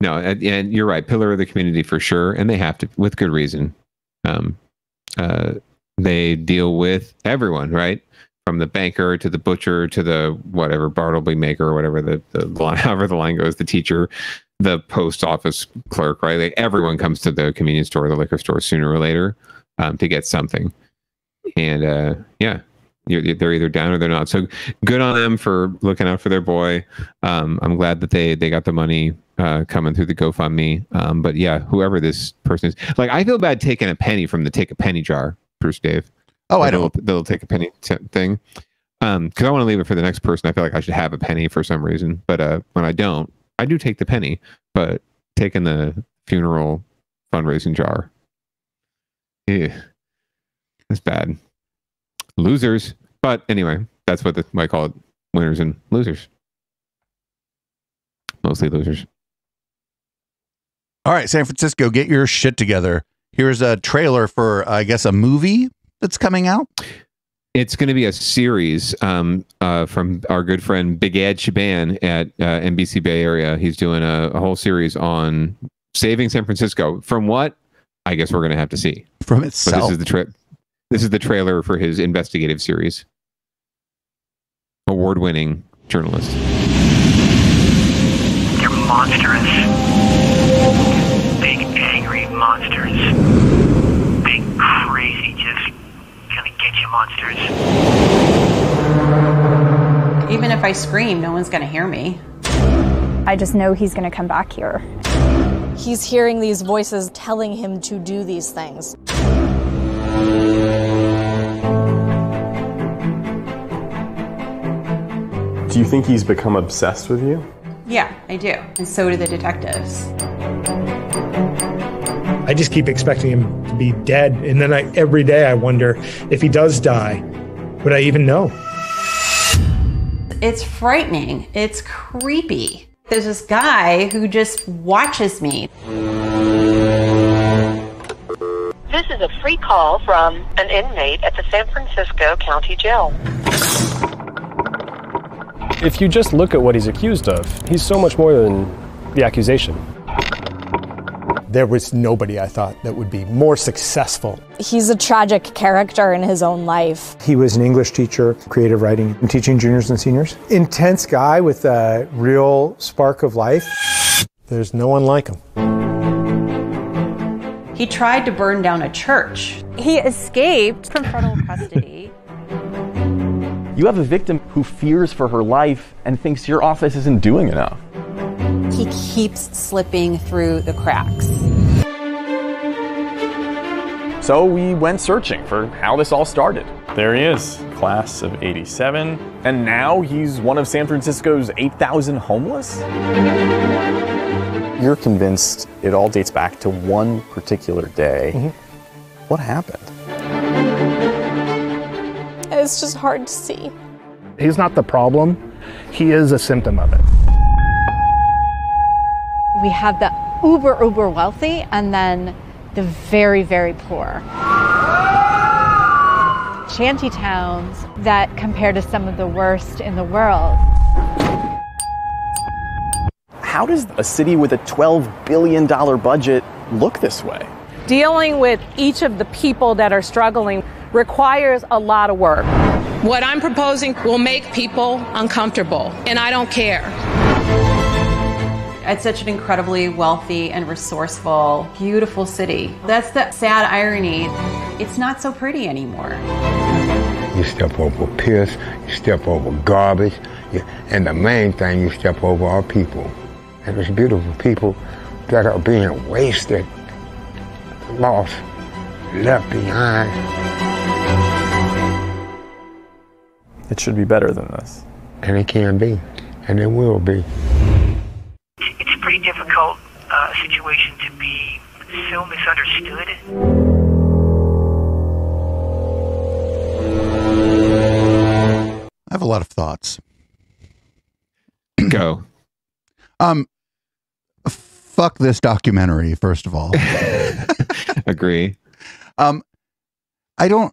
No, and, and you're right. Pillar of the community for sure, and they have to with good reason. Um, uh, they deal with everyone, right? From the banker to the butcher to the whatever Bartleby maker or whatever the, the line, however the line goes, the teacher, the post office clerk, right? Like everyone comes to the convenience store, or the liquor store sooner or later um, to get something. And uh, yeah, you're, they're either down or they're not. So good on them for looking out for their boy. Um, I'm glad that they they got the money uh, coming through the GoFundMe. Um, but yeah, whoever this person is, like I feel bad taking a penny from the take a penny jar, Bruce Dave. Oh, I don't. little- the little take a penny t- thing. Um, because I want to leave it for the next person. I feel like I should have a penny for some reason, but uh, when I don't, I do take the penny. But taking the funeral fundraising jar, yeah, that's bad. Losers. But anyway, that's what the, I call it: winners and losers. Mostly losers. All right, San Francisco, get your shit together. Here's a trailer for I guess a movie that's coming out. It's going to be a series um, uh, from our good friend Bigad Shaban at uh, NBC Bay Area. He's doing a, a whole series on saving San Francisco. From what I guess we're going to have to see from But itself. this is the trip. This is the trailer for his investigative series. Award-winning journalist. They're monstrous. Big, angry monsters. Big, crazy, just gonna get you monsters. Even if I scream, no one's going to hear me. I just know he's going to come back here. He's hearing these voices telling him to do these things. Do you think he's become obsessed with you? Yeah, I do. And so do the detectives. I just keep expecting him to be dead. And then I, every day I wonder if he does die, would I even know? It's frightening. It's creepy. There's this guy who just watches me. This is a free call from an inmate at the San Francisco County Jail. If you just look at what he's accused of, he's so much more than the accusation. There was nobody I thought that would be more successful. He's a tragic character in his own life. He was an English teacher, creative writing, and teaching juniors and seniors. Intense guy with a real spark of life. There's no one like him. He tried to burn down a church. He escaped from federal custody. You have a victim who fears for her life and thinks your office isn't doing enough. He keeps slipping through the cracks. So we went searching for how this all started. There he is, class of 87. And now he's one of San Francisco's 8,000 homeless? You're convinced it all dates back to one particular day. Mm-hmm. What happened? It's just hard to see. He's not the problem, he is a symptom of it. We have the uber, uber wealthy and then the very, very poor. Shanty towns that compare to some of the worst in the world. How does a city with a $12 billion budget look this way? Dealing with each of the people that are struggling requires a lot of work. What I'm proposing will make people uncomfortable, and I don't care. It's such an incredibly wealthy and resourceful, beautiful city. That's the sad irony. It's not so pretty anymore. You step over piss, you step over garbage, you, and the main thing, you step over our people. And it's beautiful people that are being wasted, lost, left behind. It should be better than this. And it can be, and it will be. It's a pretty difficult uh, situation to be so misunderstood. I have a lot of thoughts. Go. Um, fuck this documentary. First of all, agree. Um, I don't.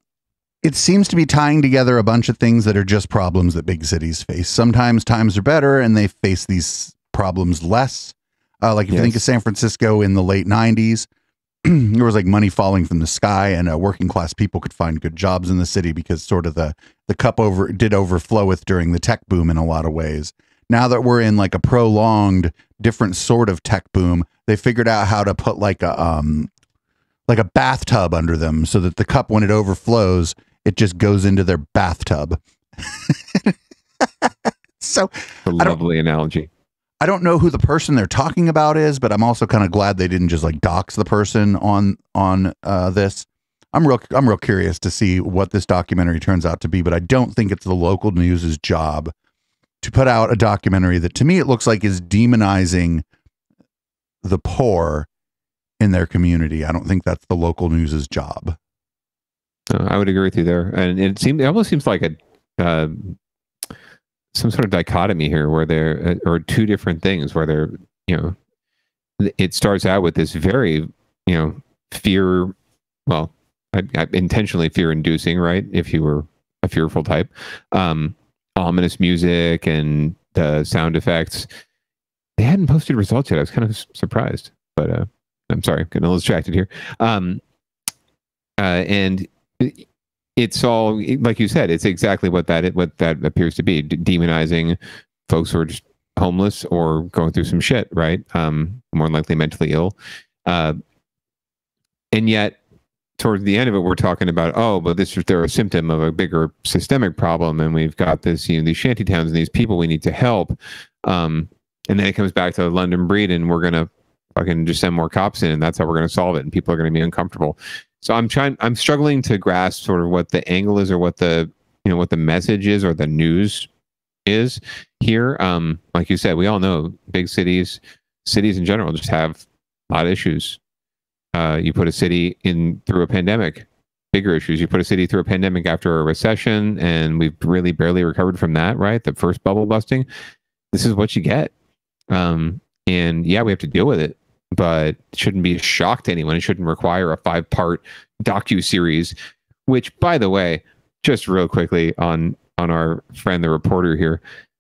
It seems to be tying together a bunch of things that are just problems that big cities face. Sometimes times are better, and they face these problems less. Uh, like if you think of San Francisco in the late '90s, there was like money falling from the sky, and uh, working class people could find good jobs in the city because sort of the the cup over did overflow with during the tech boom in a lot of ways. Now that we're in like a prolonged, different sort of tech boom, they figured out how to put like a um like a bathtub under them so that the cup when it overflows, it just goes into their bathtub. so a lovely analogy. I don't know who the person they're talking about is, but I'm also kind of glad they didn't just like dox the person on on uh, this. I'm real I'm real curious to see what this documentary turns out to be, but I don't think it's the local news's job to put out a documentary that to me it looks like is demonizing the poor in their community. I don't think that's the local news's job. Uh, I would agree with you there, and it seems it almost seems like a uh, some sort of dichotomy here, where there are two different things, where they're you know, it starts out with this very you know fear, well, I, I, intentionally fear-inducing, right? If you were a fearful type, um, ominous music and the sound effects. They hadn't posted results yet. I was kind of surprised, but uh, I'm sorry, getting a little distracted here. Um, uh, and it's all like you said. It's exactly what that what that appears to be, demonizing folks who are just homeless or going through some shit, right? Um, more than likely mentally ill. Uh, and yet, towards the end of it, we're talking about, oh, but this is they're a symptom of a bigger systemic problem, and we've got this, you know, these shanty towns and these people we need to help. Um, and then it comes back to London breed, and we're gonna fucking just send more cops in, and that's how we're gonna solve it, and people are gonna be uncomfortable. So I'm trying, I'm struggling to grasp sort of what the angle is, or what the, you know, what the message is, or the news is here. Um, like you said, we all know big cities, cities in general, just have a lot of issues uh, you put a city in through a pandemic, bigger issues. You put a city through a pandemic after a recession, and we've really barely recovered from that. Right, the first bubble busting. This is what you get, um, and yeah, we have to deal with it. But shouldn't be a shock to anyone. It shouldn't require a five-part docu series. Which, by the way, just real quickly on on our friend the reporter here,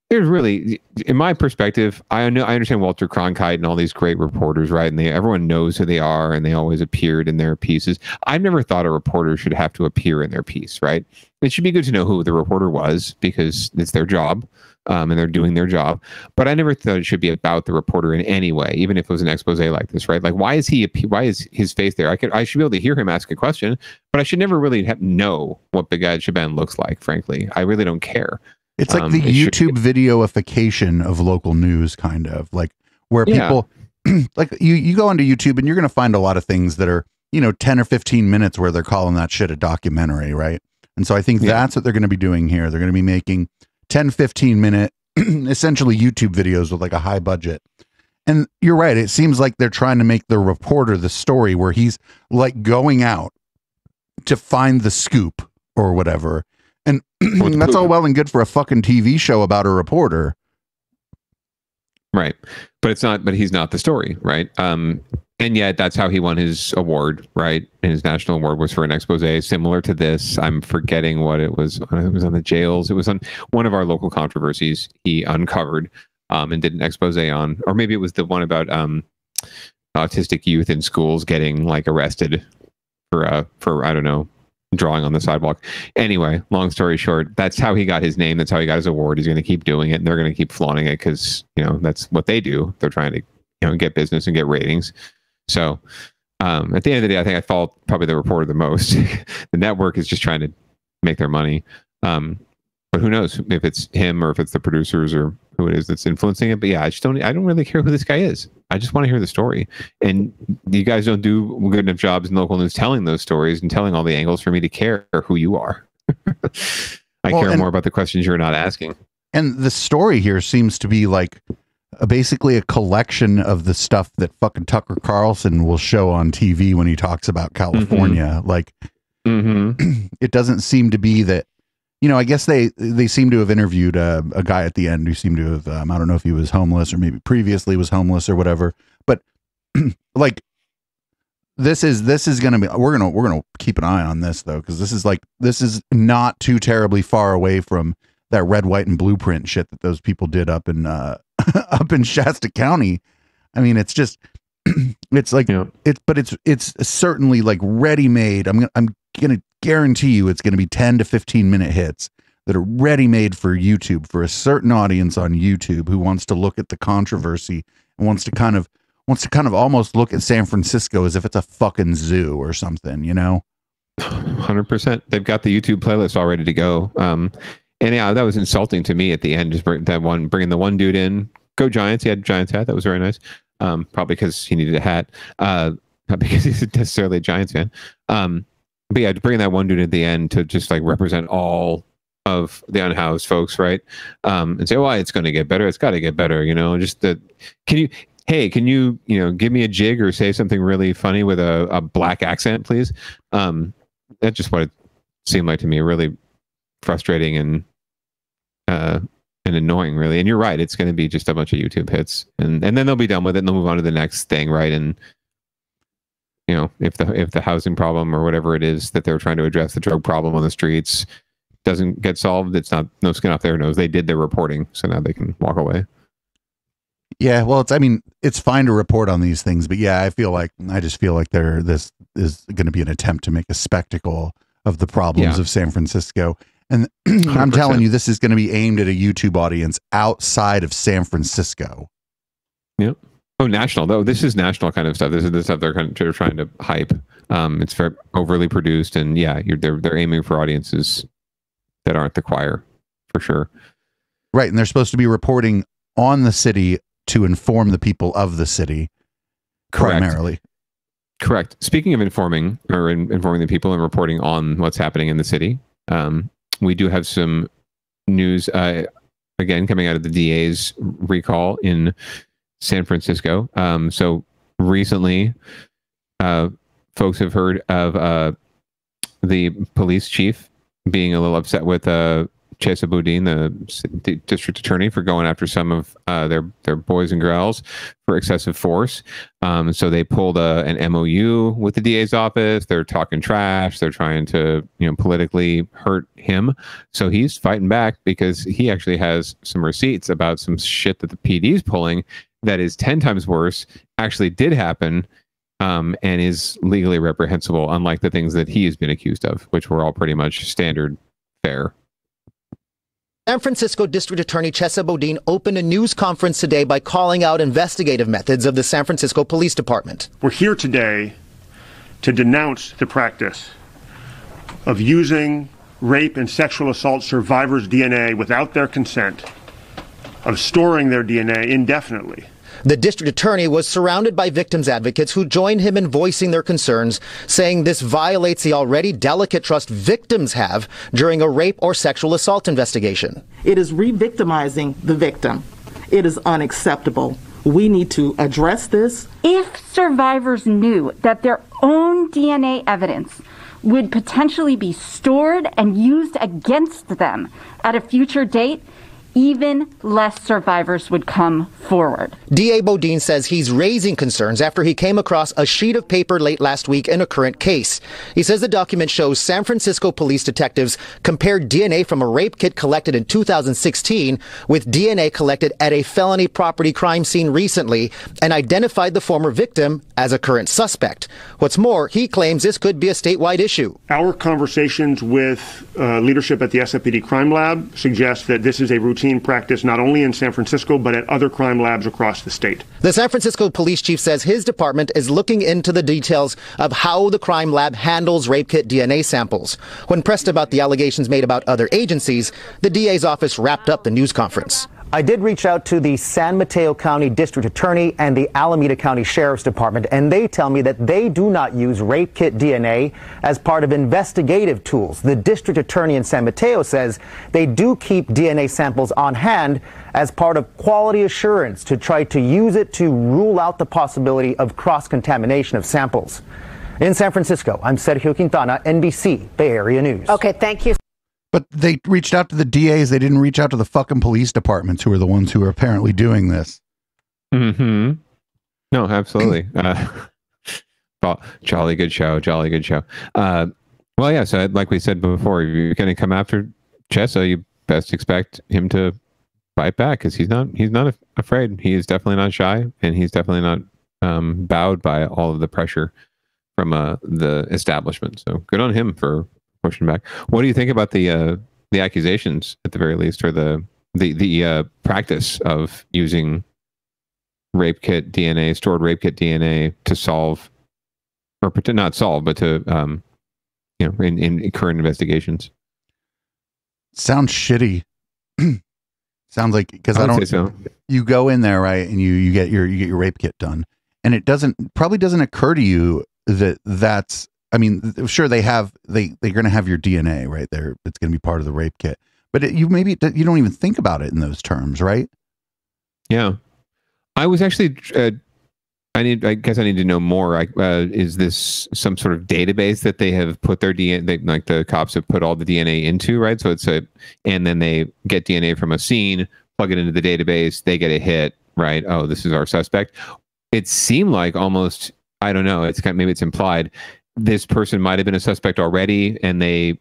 there's really, in my perspective, I know I understand Walter Cronkite and all these great reporters, right? And they everyone knows who they are, and they always appeared in their pieces. I've never thought a reporter should have to appear in their piece, right? It should be good to know who the reporter was because it's their job, um, and they're doing their job. But I never thought it should be about the reporter in any way, even if it was an expose like this, right? Like, why is he? Why is his face there? I could, I should be able to hear him ask a question, but I should never really have, know what Bigad Shaban looks like. Frankly, I really don't care. It's like Um, the it should- YouTube videoification of local news, kind of like where Yeah. people like you you go onto YouTube and you're going to find a lot of things that are you know 10 or 15 minutes where they're calling that shit a documentary, right? And so I think that's what they're going to be doing here. They're going to be making 10 15 minute essentially YouTube videos with like a high budget. And you're right, it seems like they're trying to make the reporter the story where he's like going out to find the scoop or whatever. And that's all well and good for a fucking TV show about a reporter. Right. But it's not, but he's not the story, right? Um, and yet that's how he won his award, right? And his national award was for an expose similar to this. I'm forgetting what it was. It was on the jails. It was on one of our local controversies he uncovered um, and did an expose on, or maybe it was the one about um, autistic youth in schools getting like arrested for uh for I don't know drawing on the sidewalk. Anyway, long story short, that's how he got his name. That's how he got his award. He's going to keep doing it, and they're going to keep flaunting it because you know that's what they do. They're trying to you know get business and get ratings. So um, at the end of the day, I think I fault probably the reporter the most. the network is just trying to make their money. Um, but who knows if it's him or if it's the producers or who it is that's influencing it. But yeah, I just don't. I don't really care who this guy is. I just want to hear the story. And you guys don't do good enough jobs in local news telling those stories and telling all the angles for me to care who you are. I Well, care and- more about the questions you're not asking. And the story here seems to be like a, basically a collection of the stuff that fucking Tucker Carlson will show on TV when he talks about mm-hmm. California. Like, mm-hmm. it doesn't seem to be that. You know, I guess they they seem to have interviewed a, a guy at the end who seemed to have um, I don't know if he was homeless or maybe previously was homeless or whatever, but like this is this is gonna be we're gonna we're gonna keep an eye on this though because this is like this is not too terribly far away from that red white and blueprint shit that those people did up in uh up in Shasta County. I mean, it's just it's like it's but it's it's certainly like ready made. I'm gonna I'm gonna guarantee you it's gonna be 10 to 15 minute hits that are ready made for YouTube for a certain audience on YouTube who wants to look at the controversy and wants to kind of wants to kind of almost look at San Francisco as if it's a fucking zoo or something, you know? Hundred percent. They've got the YouTube playlist all ready to go. Um, and yeah, that was insulting to me at the end. Just bring that one, bringing the one dude in. Go Giants. He had Giants hat. That was very nice. Um, probably because he needed a hat. Uh, not because he's necessarily a Giants fan. Um, but yeah, bringing that one dude at the end to just like represent all of the unhoused folks, right? Um, and say, well, it's going to get better. It's got to get better. You know, just that. Can you? Hey, can you, you know, give me a jig or say something really funny with a, a black accent, please? Um, that's just what it seemed like to me. Really frustrating and uh and annoying, really. And you're right; it's going to be just a bunch of YouTube hits, and and then they'll be done with it, and they'll move on to the next thing, right? And you know, if the if the housing problem or whatever it is that they're trying to address, the drug problem on the streets doesn't get solved, it's not no skin off their nose. They did their reporting, so now they can walk away. Yeah, well, it's I mean, it's fine to report on these things, but yeah, I feel like I just feel like there this is going to be an attempt to make a spectacle of the problems Yeah. of San Francisco. And I'm telling you this is going to be aimed at a YouTube audience outside of San Francisco. Yep. Oh, national though. This is national kind of stuff. This is the stuff they're kind of they're trying to hype. Um, it's very overly produced, and yeah, you're they're they're aiming for audiences that aren't the choir, for sure. Right, and they're supposed to be reporting on the city to inform the people of the city Correct. primarily. Correct. Speaking of informing or in, informing the people and reporting on what's happening in the city, um, we do have some news uh, again coming out of the DA's recall in San Francisco. Um, so recently, uh, folks have heard of uh, the police chief being a little upset with uh, Chesa Boudin, the district attorney, for going after some of uh, their their boys and girls for excessive force. Um, so they pulled a, an MOU with the DA's office. They're talking trash. They're trying to you know politically hurt him. So he's fighting back because he actually has some receipts about some shit that the PD's pulling that is ten times worse. Actually, did happen. Um, and is legally reprehensible, unlike the things that he has been accused of, which were all pretty much standard fare. San Francisco District Attorney Chesa Boudin opened a news conference today by calling out investigative methods of the San Francisco Police Department. We're here today to denounce the practice of using rape and sexual assault survivors' DNA without their consent, of storing their DNA indefinitely. The district attorney was surrounded by victims advocates who joined him in voicing their concerns, saying this violates the already delicate trust victims have during a rape or sexual assault investigation. It is re victimizing the victim. It is unacceptable. We need to address this. If survivors knew that their own DNA evidence would potentially be stored and used against them at a future date, even less survivors would come forward. DA Boudin says he's raising concerns after he came across a sheet of paper late last week in a current case. He says the document shows San Francisco police detectives compared DNA from a rape kit collected in 2016 with DNA collected at a felony property crime scene recently and identified the former victim as a current suspect. What's more, he claims this could be a statewide issue. Our conversations with uh, leadership at the SFPD Crime Lab suggest that this is a routine practice not only in San Francisco but at other crime labs across the state. The San Francisco police chief says his department is looking into the details of how the crime lab handles rape kit DNA samples. When pressed about the allegations made about other agencies, the DA's office wrapped up the news conference. I did reach out to the San Mateo County District Attorney and the Alameda County Sheriff's Department, and they tell me that they do not use rape kit DNA as part of investigative tools. The District Attorney in San Mateo says they do keep DNA samples on hand as part of quality assurance to try to use it to rule out the possibility of cross contamination of samples. In San Francisco, I'm Sergio Quintana, NBC Bay Area News. Okay, thank you. But they reached out to the DAs. They didn't reach out to the fucking police departments, who are the ones who are apparently doing this. Hmm. No, absolutely. uh, jolly good show. Jolly good show. Uh, well, yeah. So, like we said before, if you're going to come after Chesa, you best expect him to fight back because he's not. He's not afraid. He is definitely not shy, and he's definitely not um, bowed by all of the pressure from uh, the establishment. So, good on him for pushing back. What do you think about the uh, the accusations, at the very least, or the the the uh, practice of using rape kit DNA, stored rape kit DNA, to solve, or to not solve, but to um, you know, in, in current investigations? Sounds shitty. Sounds like because I I, don't. so. You go in there right, and you you get your you get your rape kit done, and it doesn't probably doesn't occur to you that that's. I mean, sure they have they they're going to have your DNA right there. It's going to be part of the rape kit, but it, you maybe you don't even think about it in those terms, right? Yeah, I was actually. Uh, I need. I guess I need to know more. I, uh, is this some sort of database that they have put their DNA? They, like the cops have put all the DNA into, right? So it's a, and then they get DNA from a scene, plug it into the database. They get a hit, right? Oh, this is our suspect. It seemed like almost. I don't know. It's kind. of, Maybe it's implied. This person might have been a suspect already, and they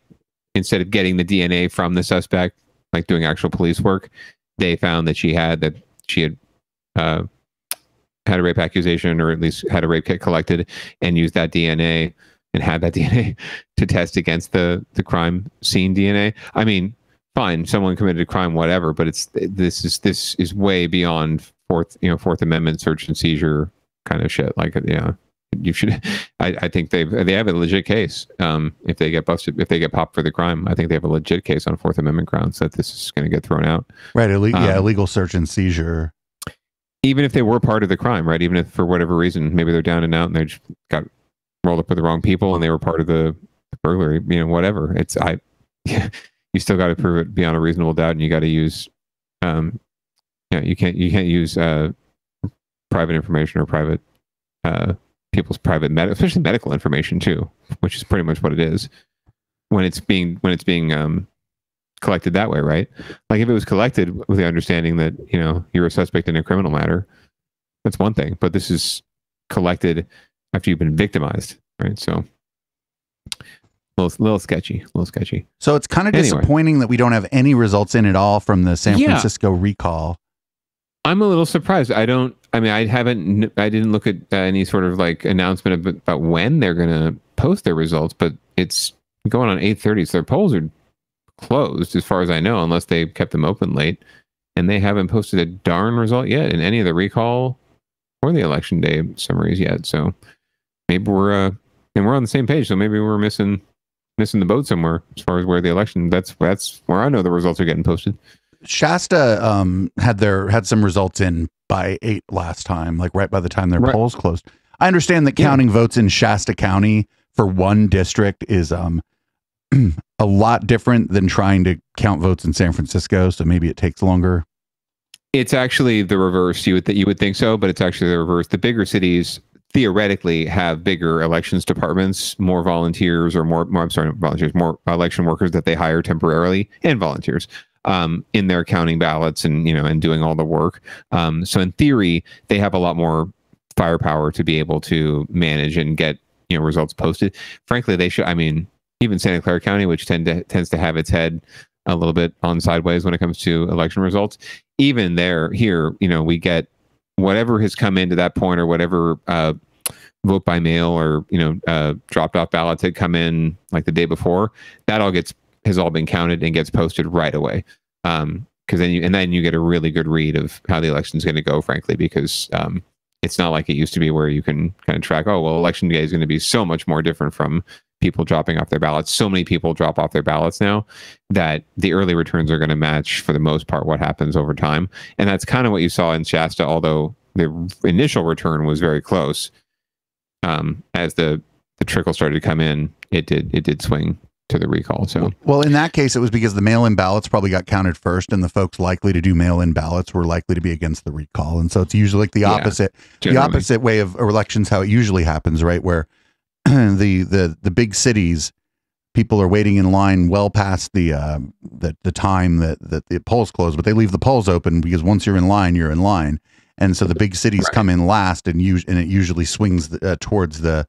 instead of getting the DNA from the suspect, like doing actual police work, they found that she had that she had uh, had a rape accusation or at least had a rape kit collected and used that DNA and had that DNA to test against the the crime scene DNA. I mean, fine, someone committed a crime, whatever, but it's this is this is way beyond fourth you know Fourth Amendment search and seizure kind of shit. Like yeah. You should. I, I think they they have a legit case. Um, if they get busted, if they get popped for the crime, I think they have a legit case on Fourth Amendment grounds that this is going to get thrown out. Right. Ille- yeah. Um, Illegal search and seizure. even if they were part of the crime, right? Even if for whatever reason, maybe they're down and out and they just got rolled up with the wrong people and they were part of the burglary, you know, whatever. It's I, you still got to prove it beyond a reasonable doubt, and you got to use, um, yeah, you can't you can't use uh, private information or private uh, people's private med, especially medical information too, which is pretty much what it is when it's being when it's being um, collected that way, right? Like if it was collected with the understanding that you know you're a suspect in a criminal matter, that's one thing. But this is collected after you've been victimized, right? So, a little, little sketcy, a little sketchy. So it's kind of Anyway. disappointing that we don't have any results in at all from the San Yeah. Francisco recall. I'm a little surprised. I don't. I mean, I haven't. I didn't look at uh, any sort of like announcement about, when they're going to post their results, but it's going on 8:30, so their polls are closed as far as I know, unless they kept them open late, and they haven't posted a darn result yet in any of the recall or the election day summaries yet. So maybe we're uh, and we're on the same page. So maybe we're missing missing the boat somewhere as far as where the election. That's that's where I know the results are getting posted. Shasta um, had their had some results in by eight last time, like right by the time their Right. polls closed. I understand that counting votes in Shasta County for one district is um a lot different than trying to count votes in San Francisco. So maybe it takes longer. It's actually the reverse. You would th- you would think so, but it's actually the reverse. The bigger cities theoretically have bigger elections departments, more volunteers, or more. more I'm sorry, volunteers, more election workers that they hire temporarily, and volunteers um, in their counting ballots and you know and doing all the work. Um, so in theory, they have a lot more firepower to be able to manage and get you know results posted. Frankly, they should. I mean, even Santa Clara County, which tend to tends to have its head a little bit on sideways when it comes to election results. Even there, here, you know, we get whatever has come into that point or whatever uh, vote by mail or you know uh, dropped off ballots had come in like the day before. That all gets has all been counted and gets posted right away. Um, because then you and then you get a really good read of how the election's going to go. Frankly, because um, it's not like it used to be where you can kind of track. Oh well, election day is going to be so much more different from people dropping off their ballots. So many people drop off their ballots now that the early returns are going to match for the most part what happens over time. And that's kind of what you saw in Shasta, although the initial return was very close. Um, as the the trickle started to come in, it did it did swing to the recall. So Well, in that case, it was because the mail-in ballots probably got counted first, and the folks likely to do mail-in ballots were likely to be against the recall, and so it's usually like the Yeah, opposite, the opposite way of elections, how it usually happens, right? Where the the the big cities, people are waiting in line well past the uh, the the time that that the polls close, but they leave the polls open because once you're in line, you're in line, and so the big cities come in last, and us- and it usually swings the, uh, towards the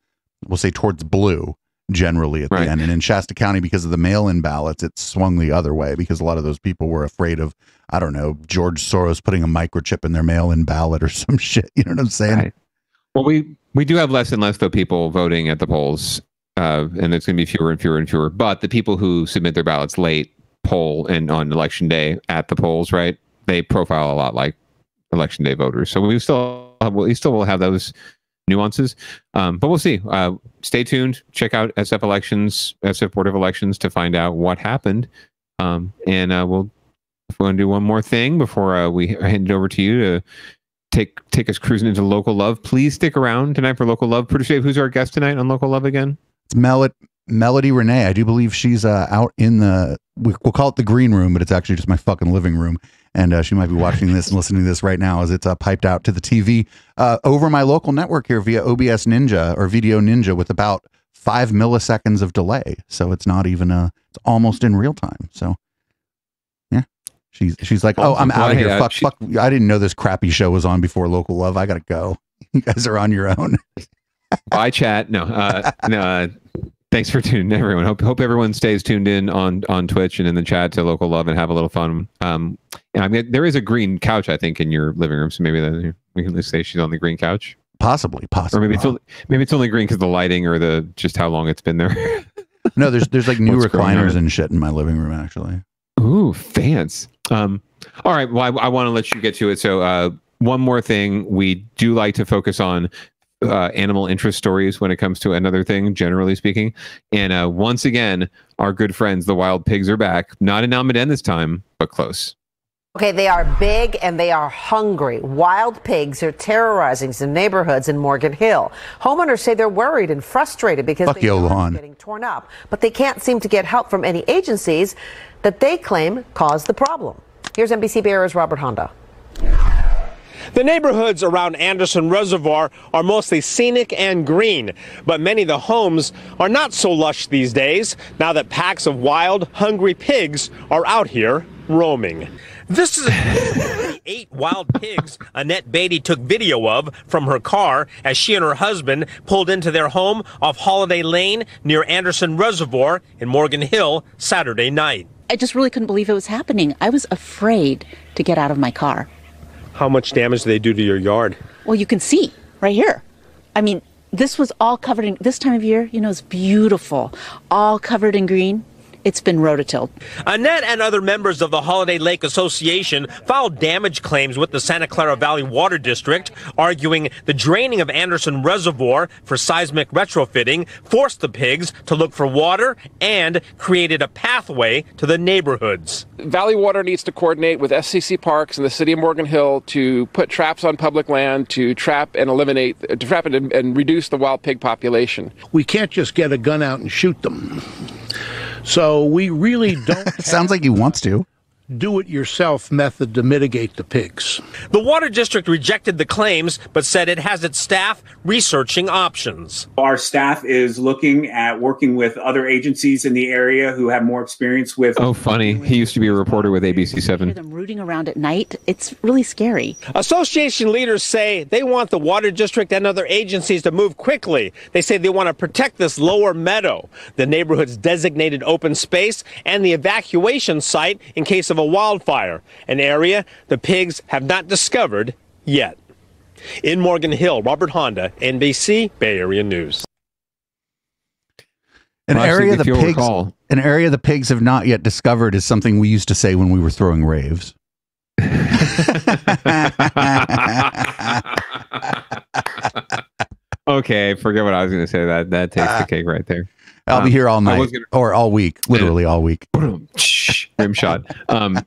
we'll say towards blue generally at Right. the end. And in Shasta County, because of the mail-in ballots, it swung the other way because a lot of those people were afraid of, I don't know, George Soros putting a microchip in their mail-in ballot or some shit. You know what I'm saying? Right. Well, we we do have less and less though people voting at the polls, uh, and it's going to be fewer and fewer and fewer. But the people who submit their ballots late poll and on election day at the polls, right? They profile a lot like election day voters. So we still have, we still will have those nuances, um, but we'll see. Uh, stay tuned. Check out SF Elections, SF Board of Elections to find out what happened, um, and uh, we'll if we want to do one more thing before uh, we hand it over to you to take take us cruising into local love. Please stick around tonight for local love. Dave, who's our guest tonight on local love again? It's Mel- Melody Renee. I do believe she's uh, out in the, we, we'll call it the green room, but it's actually just my fucking living room. And uh, she might be watching this and listening to this right now as it's uh, piped out to the TV uh, over my local network here via OBS Ninja or Video Ninja with about five milliseconds of delay. So it's not even, a, it's almost in real time. So yeah, she's, she's like, oh, I'm out of here. uh, fuck, she- fuck. I didn't know this crappy show was on before Local Love. I got to go. You guys are on your own. Bye, chat. No, uh, no. Thanks for tuning in, everyone. Hope hope everyone stays tuned in on on Twitch and in the chat to local love and have a little fun. Um, and I mean, there is a green couch, I think, in your living room, so maybe that, we can say she's on the green couch. Possibly, possibly. Or maybe it's only, maybe it's only green because the lighting or the just how long it's been there. No, there's there's like new What's recliners and shit in my living room actually. Ooh, fans. Um, all right. Well, I, I want to let you get to it. So, uh, one more thing, we do like to focus on uh, animal interest stories when it comes to another thing, generally speaking. And uh, once again, our good friends, the wild pigs, are back. Not in Almaden this time, but close. Okay, they are big and they are hungry. Wild pigs are terrorizing some neighborhoods in Morgan Hill. Homeowners say they're worried and frustrated because Fuck their you, yards are getting torn up, but they can't seem to get help from any agencies that they claim caused the problem. Here's NBC Bay Area's Robert Handa. The neighborhoods around Anderson Reservoir are mostly scenic and green, but many of the homes are not so lush these days now that packs of wild, hungry pigs are out here roaming. This is the eight wild pigs Annette Beatty took video of from her car as she and her husband pulled into their home off Holiday Lane near Anderson Reservoir in Morgan Hill Saturday night. I just really couldn't believe it was happening. I was afraid to get out of my car. How much damage do they do to your yard? Well, you can see right here. I mean, this was all covered in this time of year, you know, it's beautiful, all covered in green. It's been rototilled. Annette and other members of the Holiday Lake Association filed damage claims with the Santa Clara Valley Water District, arguing the draining of Anderson Reservoir for seismic retrofitting forced the pigs to look for water and created a pathway to the neighborhoods. Valley Water needs to coordinate with SCC Parks and the City of Morgan Hill to put traps on public land to trap and eliminate, to trap and, and reduce the wild pig population. We can't just get a gun out and shoot them. So we really don't. Sounds like he wants to. Do it yourself method to mitigate the pigs. The Water District rejected the claims, but said it has its staff researching options. Our staff is looking at working with other agencies in the area who have more experience with. Oh, funny. He used to be a reporter with ABC7. Them rooting around at night, it's really scary. Association leaders say they want the Water District and other agencies to move quickly. They say they want to protect this lower meadow, the neighborhood's designated open space, and the evacuation site in case of a wildfire, an area the pigs have not discovered yet. In Morgan Hill, Robert Handa, NBC Bay Area News. An Well, area the pigs, recall- an area the pigs have not yet discovered is something we used to say when we were throwing raves. okay, forget what I was going to say. That that takes the cake right there. I'll be Um, here all night gonna- or all week, literally all week. rim shot. Um,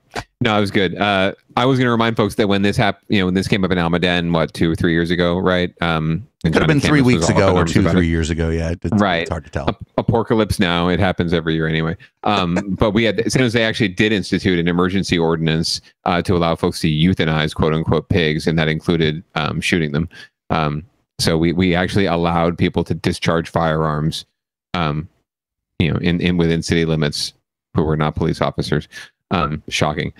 no, it was good. Uh, I was going to remind folks that when this happened, you know, when this came up in Almaden, what two or three years ago, right? Um, Could have been three Campos weeks ago or two, three it. years ago. Yeah, it's, right. it's hard to tell. Ap- apocalypse now. It happens every year anyway. Um, but we had San Jose actually did institute an emergency ordinance uh, to allow folks to euthanize quote unquote pigs, and that included um, shooting them. Um, so we we actually allowed people to discharge firearms, um, you know, in, in within city limits who were not police officers. Um, shocking.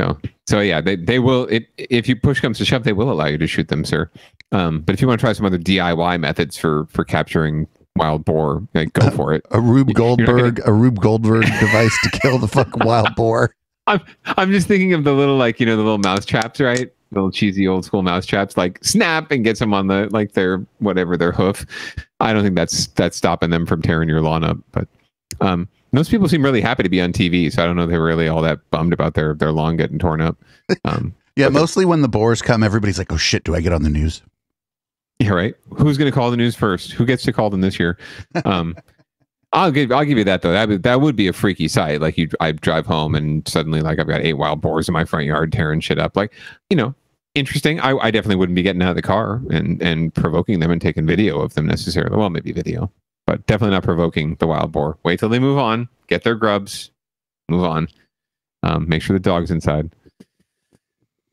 So so yeah, they they will. It, if you push comes to shove, they will allow you to shoot them, sir. Um, but if you want to try some other DIY methods for for capturing wild boar, like, go for it. A Rube You're gonna- Goldberg, a Rube Goldberg device to kill the fucking wild boar. I'm I'm just thinking of the little like you know the little mouse traps, right? Little cheesy old school mouse traps, like snap and gets them on the like their whatever their hoof. I don't think that's that's stopping them from tearing your lawn up. But um, most people seem really happy to be on TV, so I don't know if they're really all that bummed about their their lawn getting torn up. Um, Yeah, mostly when the boars come, everybody's like, "Oh shit, do I get on the news?" yeah, right. Who's going to call the news first? Who gets to call them this year? Um, I'll give I'll give you that though. That would that would be a freaky sight. Like you, I drive home and suddenly like I've got eight wild boars in my front yard tearing shit up. Like you know, interesting. I, I definitely wouldn't be getting out of the car and and provoking them and taking video of them necessarily. Well, maybe video, but definitely not provoking the wild boar. Wait till they move on, get their grubs, move on. Um, make sure the dog's inside.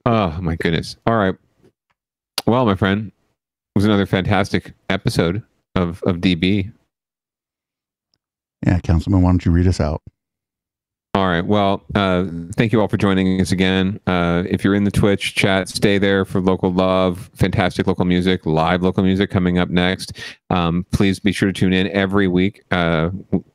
Oh my goodness. All right. Well, my friend, it was another fantastic episode of of DB. Yeah, Councilman, why don't you read us out? All right. Well, uh, thank you all for joining us again. Uh, if you're in the Twitch chat, stay there for local love, fantastic local music, live local music coming up next. Um, please be sure to tune in every week, uh,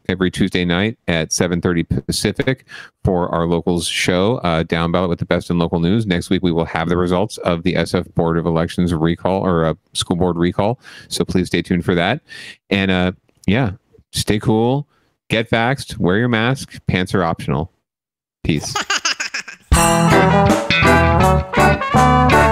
every Tuesday night at 7:30 Pacific for our locals show, uh, Down Ballot with the best in local news. Next week we will have the results of the SF Board of Elections recall or a school board recall. So please stay tuned for that. And uh, yeah, stay cool. Get vaxxed, wear your mask, pants are optional. Peace.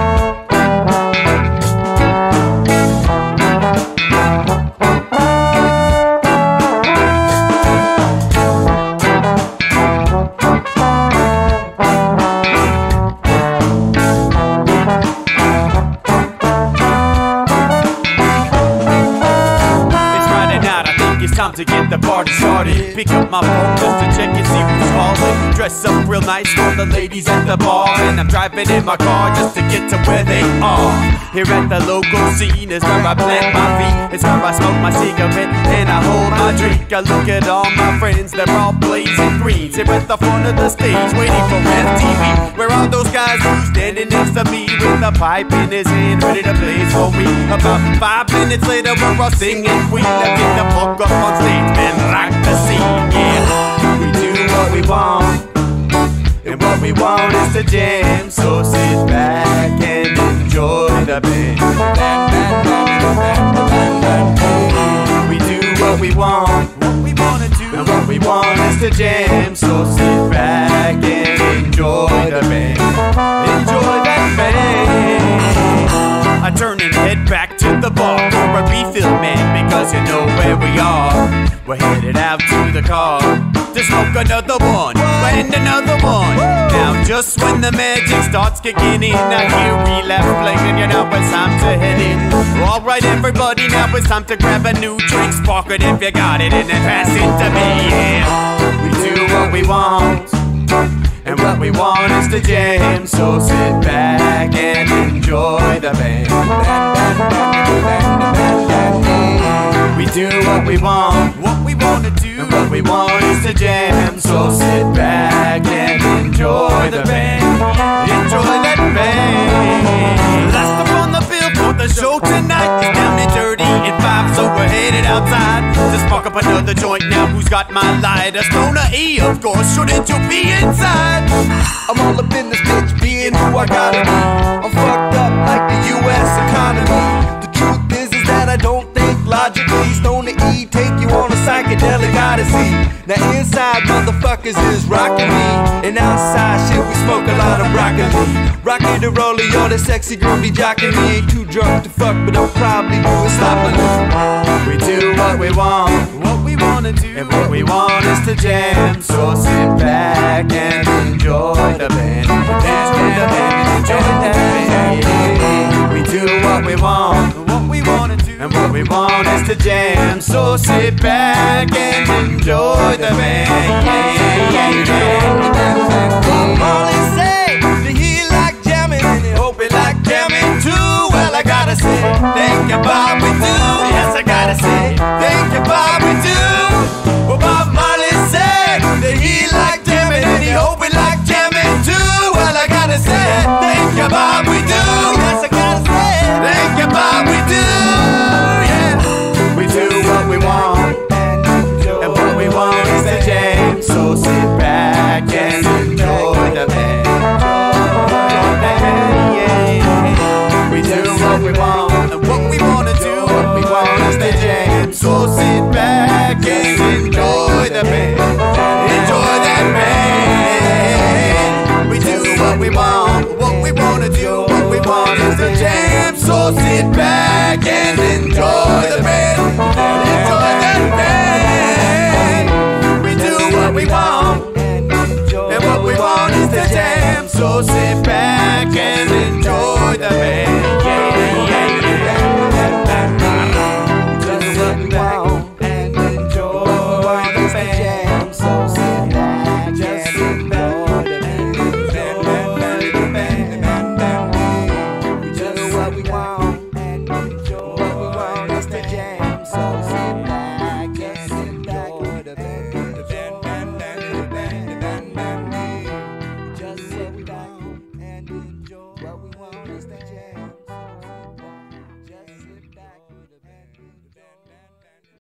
the ladies at the bar. And I'm driving in my car just to get to where they are. Here at the local scene is where I plant my feet. It's where I smoke my cigarette and I hold my drink. I look at all my friends, they're all blazing green. Here at the front of the stage, waiting for FTV. Where are those guys who's standing next to me with a pipe in his hand, ready to blaze for me? About five minutes later, we're all singing. Let's get the fuck up on stage, man, rock the scene, yeah. We do what we want, and we want is to jam. So sit back and enjoy the band. We do what we want, what we wanna do And what we want is to jam, so sit back and enjoy the band. Enjoy that band. I turn and head back the bar for a refill, man, because you know where we are. We're headed out to the car to smoke another one and another one. Now, just when the magic starts kicking in, I hear relapse playing, you know it's time to head in. All right, everybody, now it's time to grab a new drink, spark it if you got it, and then pass it to me. Yeah, we do what we want. And what we want is to jam, so sit back and enjoy the band. We do what we want, what we want to do, and what we want is to jam, so sit back and enjoy the band. Enjoy that band. Last up on the bill for the show tonight is down and dirty and five, so we're headed outside to spark up another joint. Now, who's got my lighter? Stoner E, of course. Shouldn't you be inside? I'm all up in this bitch being who I gotta be. I'm fucked up like the US economy. The truth is, is that I don't think logically. Stoner E take you on a psychedelic odyssey. Now inside motherfuckers is rocking me. And outside shit we smoke a lot of broccoli. Rocky the roller, yo, that sexy girl be jocking me. Ain't too drunk to fuck, but I'll probably do it sloppily. We do what we want, what we wanna do, and what we want is to jam. So sit back and enjoy the band, enjoy the band, enjoy the band. We do what we want, and what we want is to jam. So sit back and enjoy the band. Yeah, yeah, yeah. Molly say that he like jamming and he hope he like jamming too. Well, I gotta say, thank you, Bob, we do. Yes, I gotta say, thank you, Bob, we do. Well, Bob Marley said that he like jamming and he hope he like jamming too. Well, I gotta say, thank you, Bob, sit back and enjoy the band. Enjoy the band. We do what we want, and what we want is the jam. So sit back.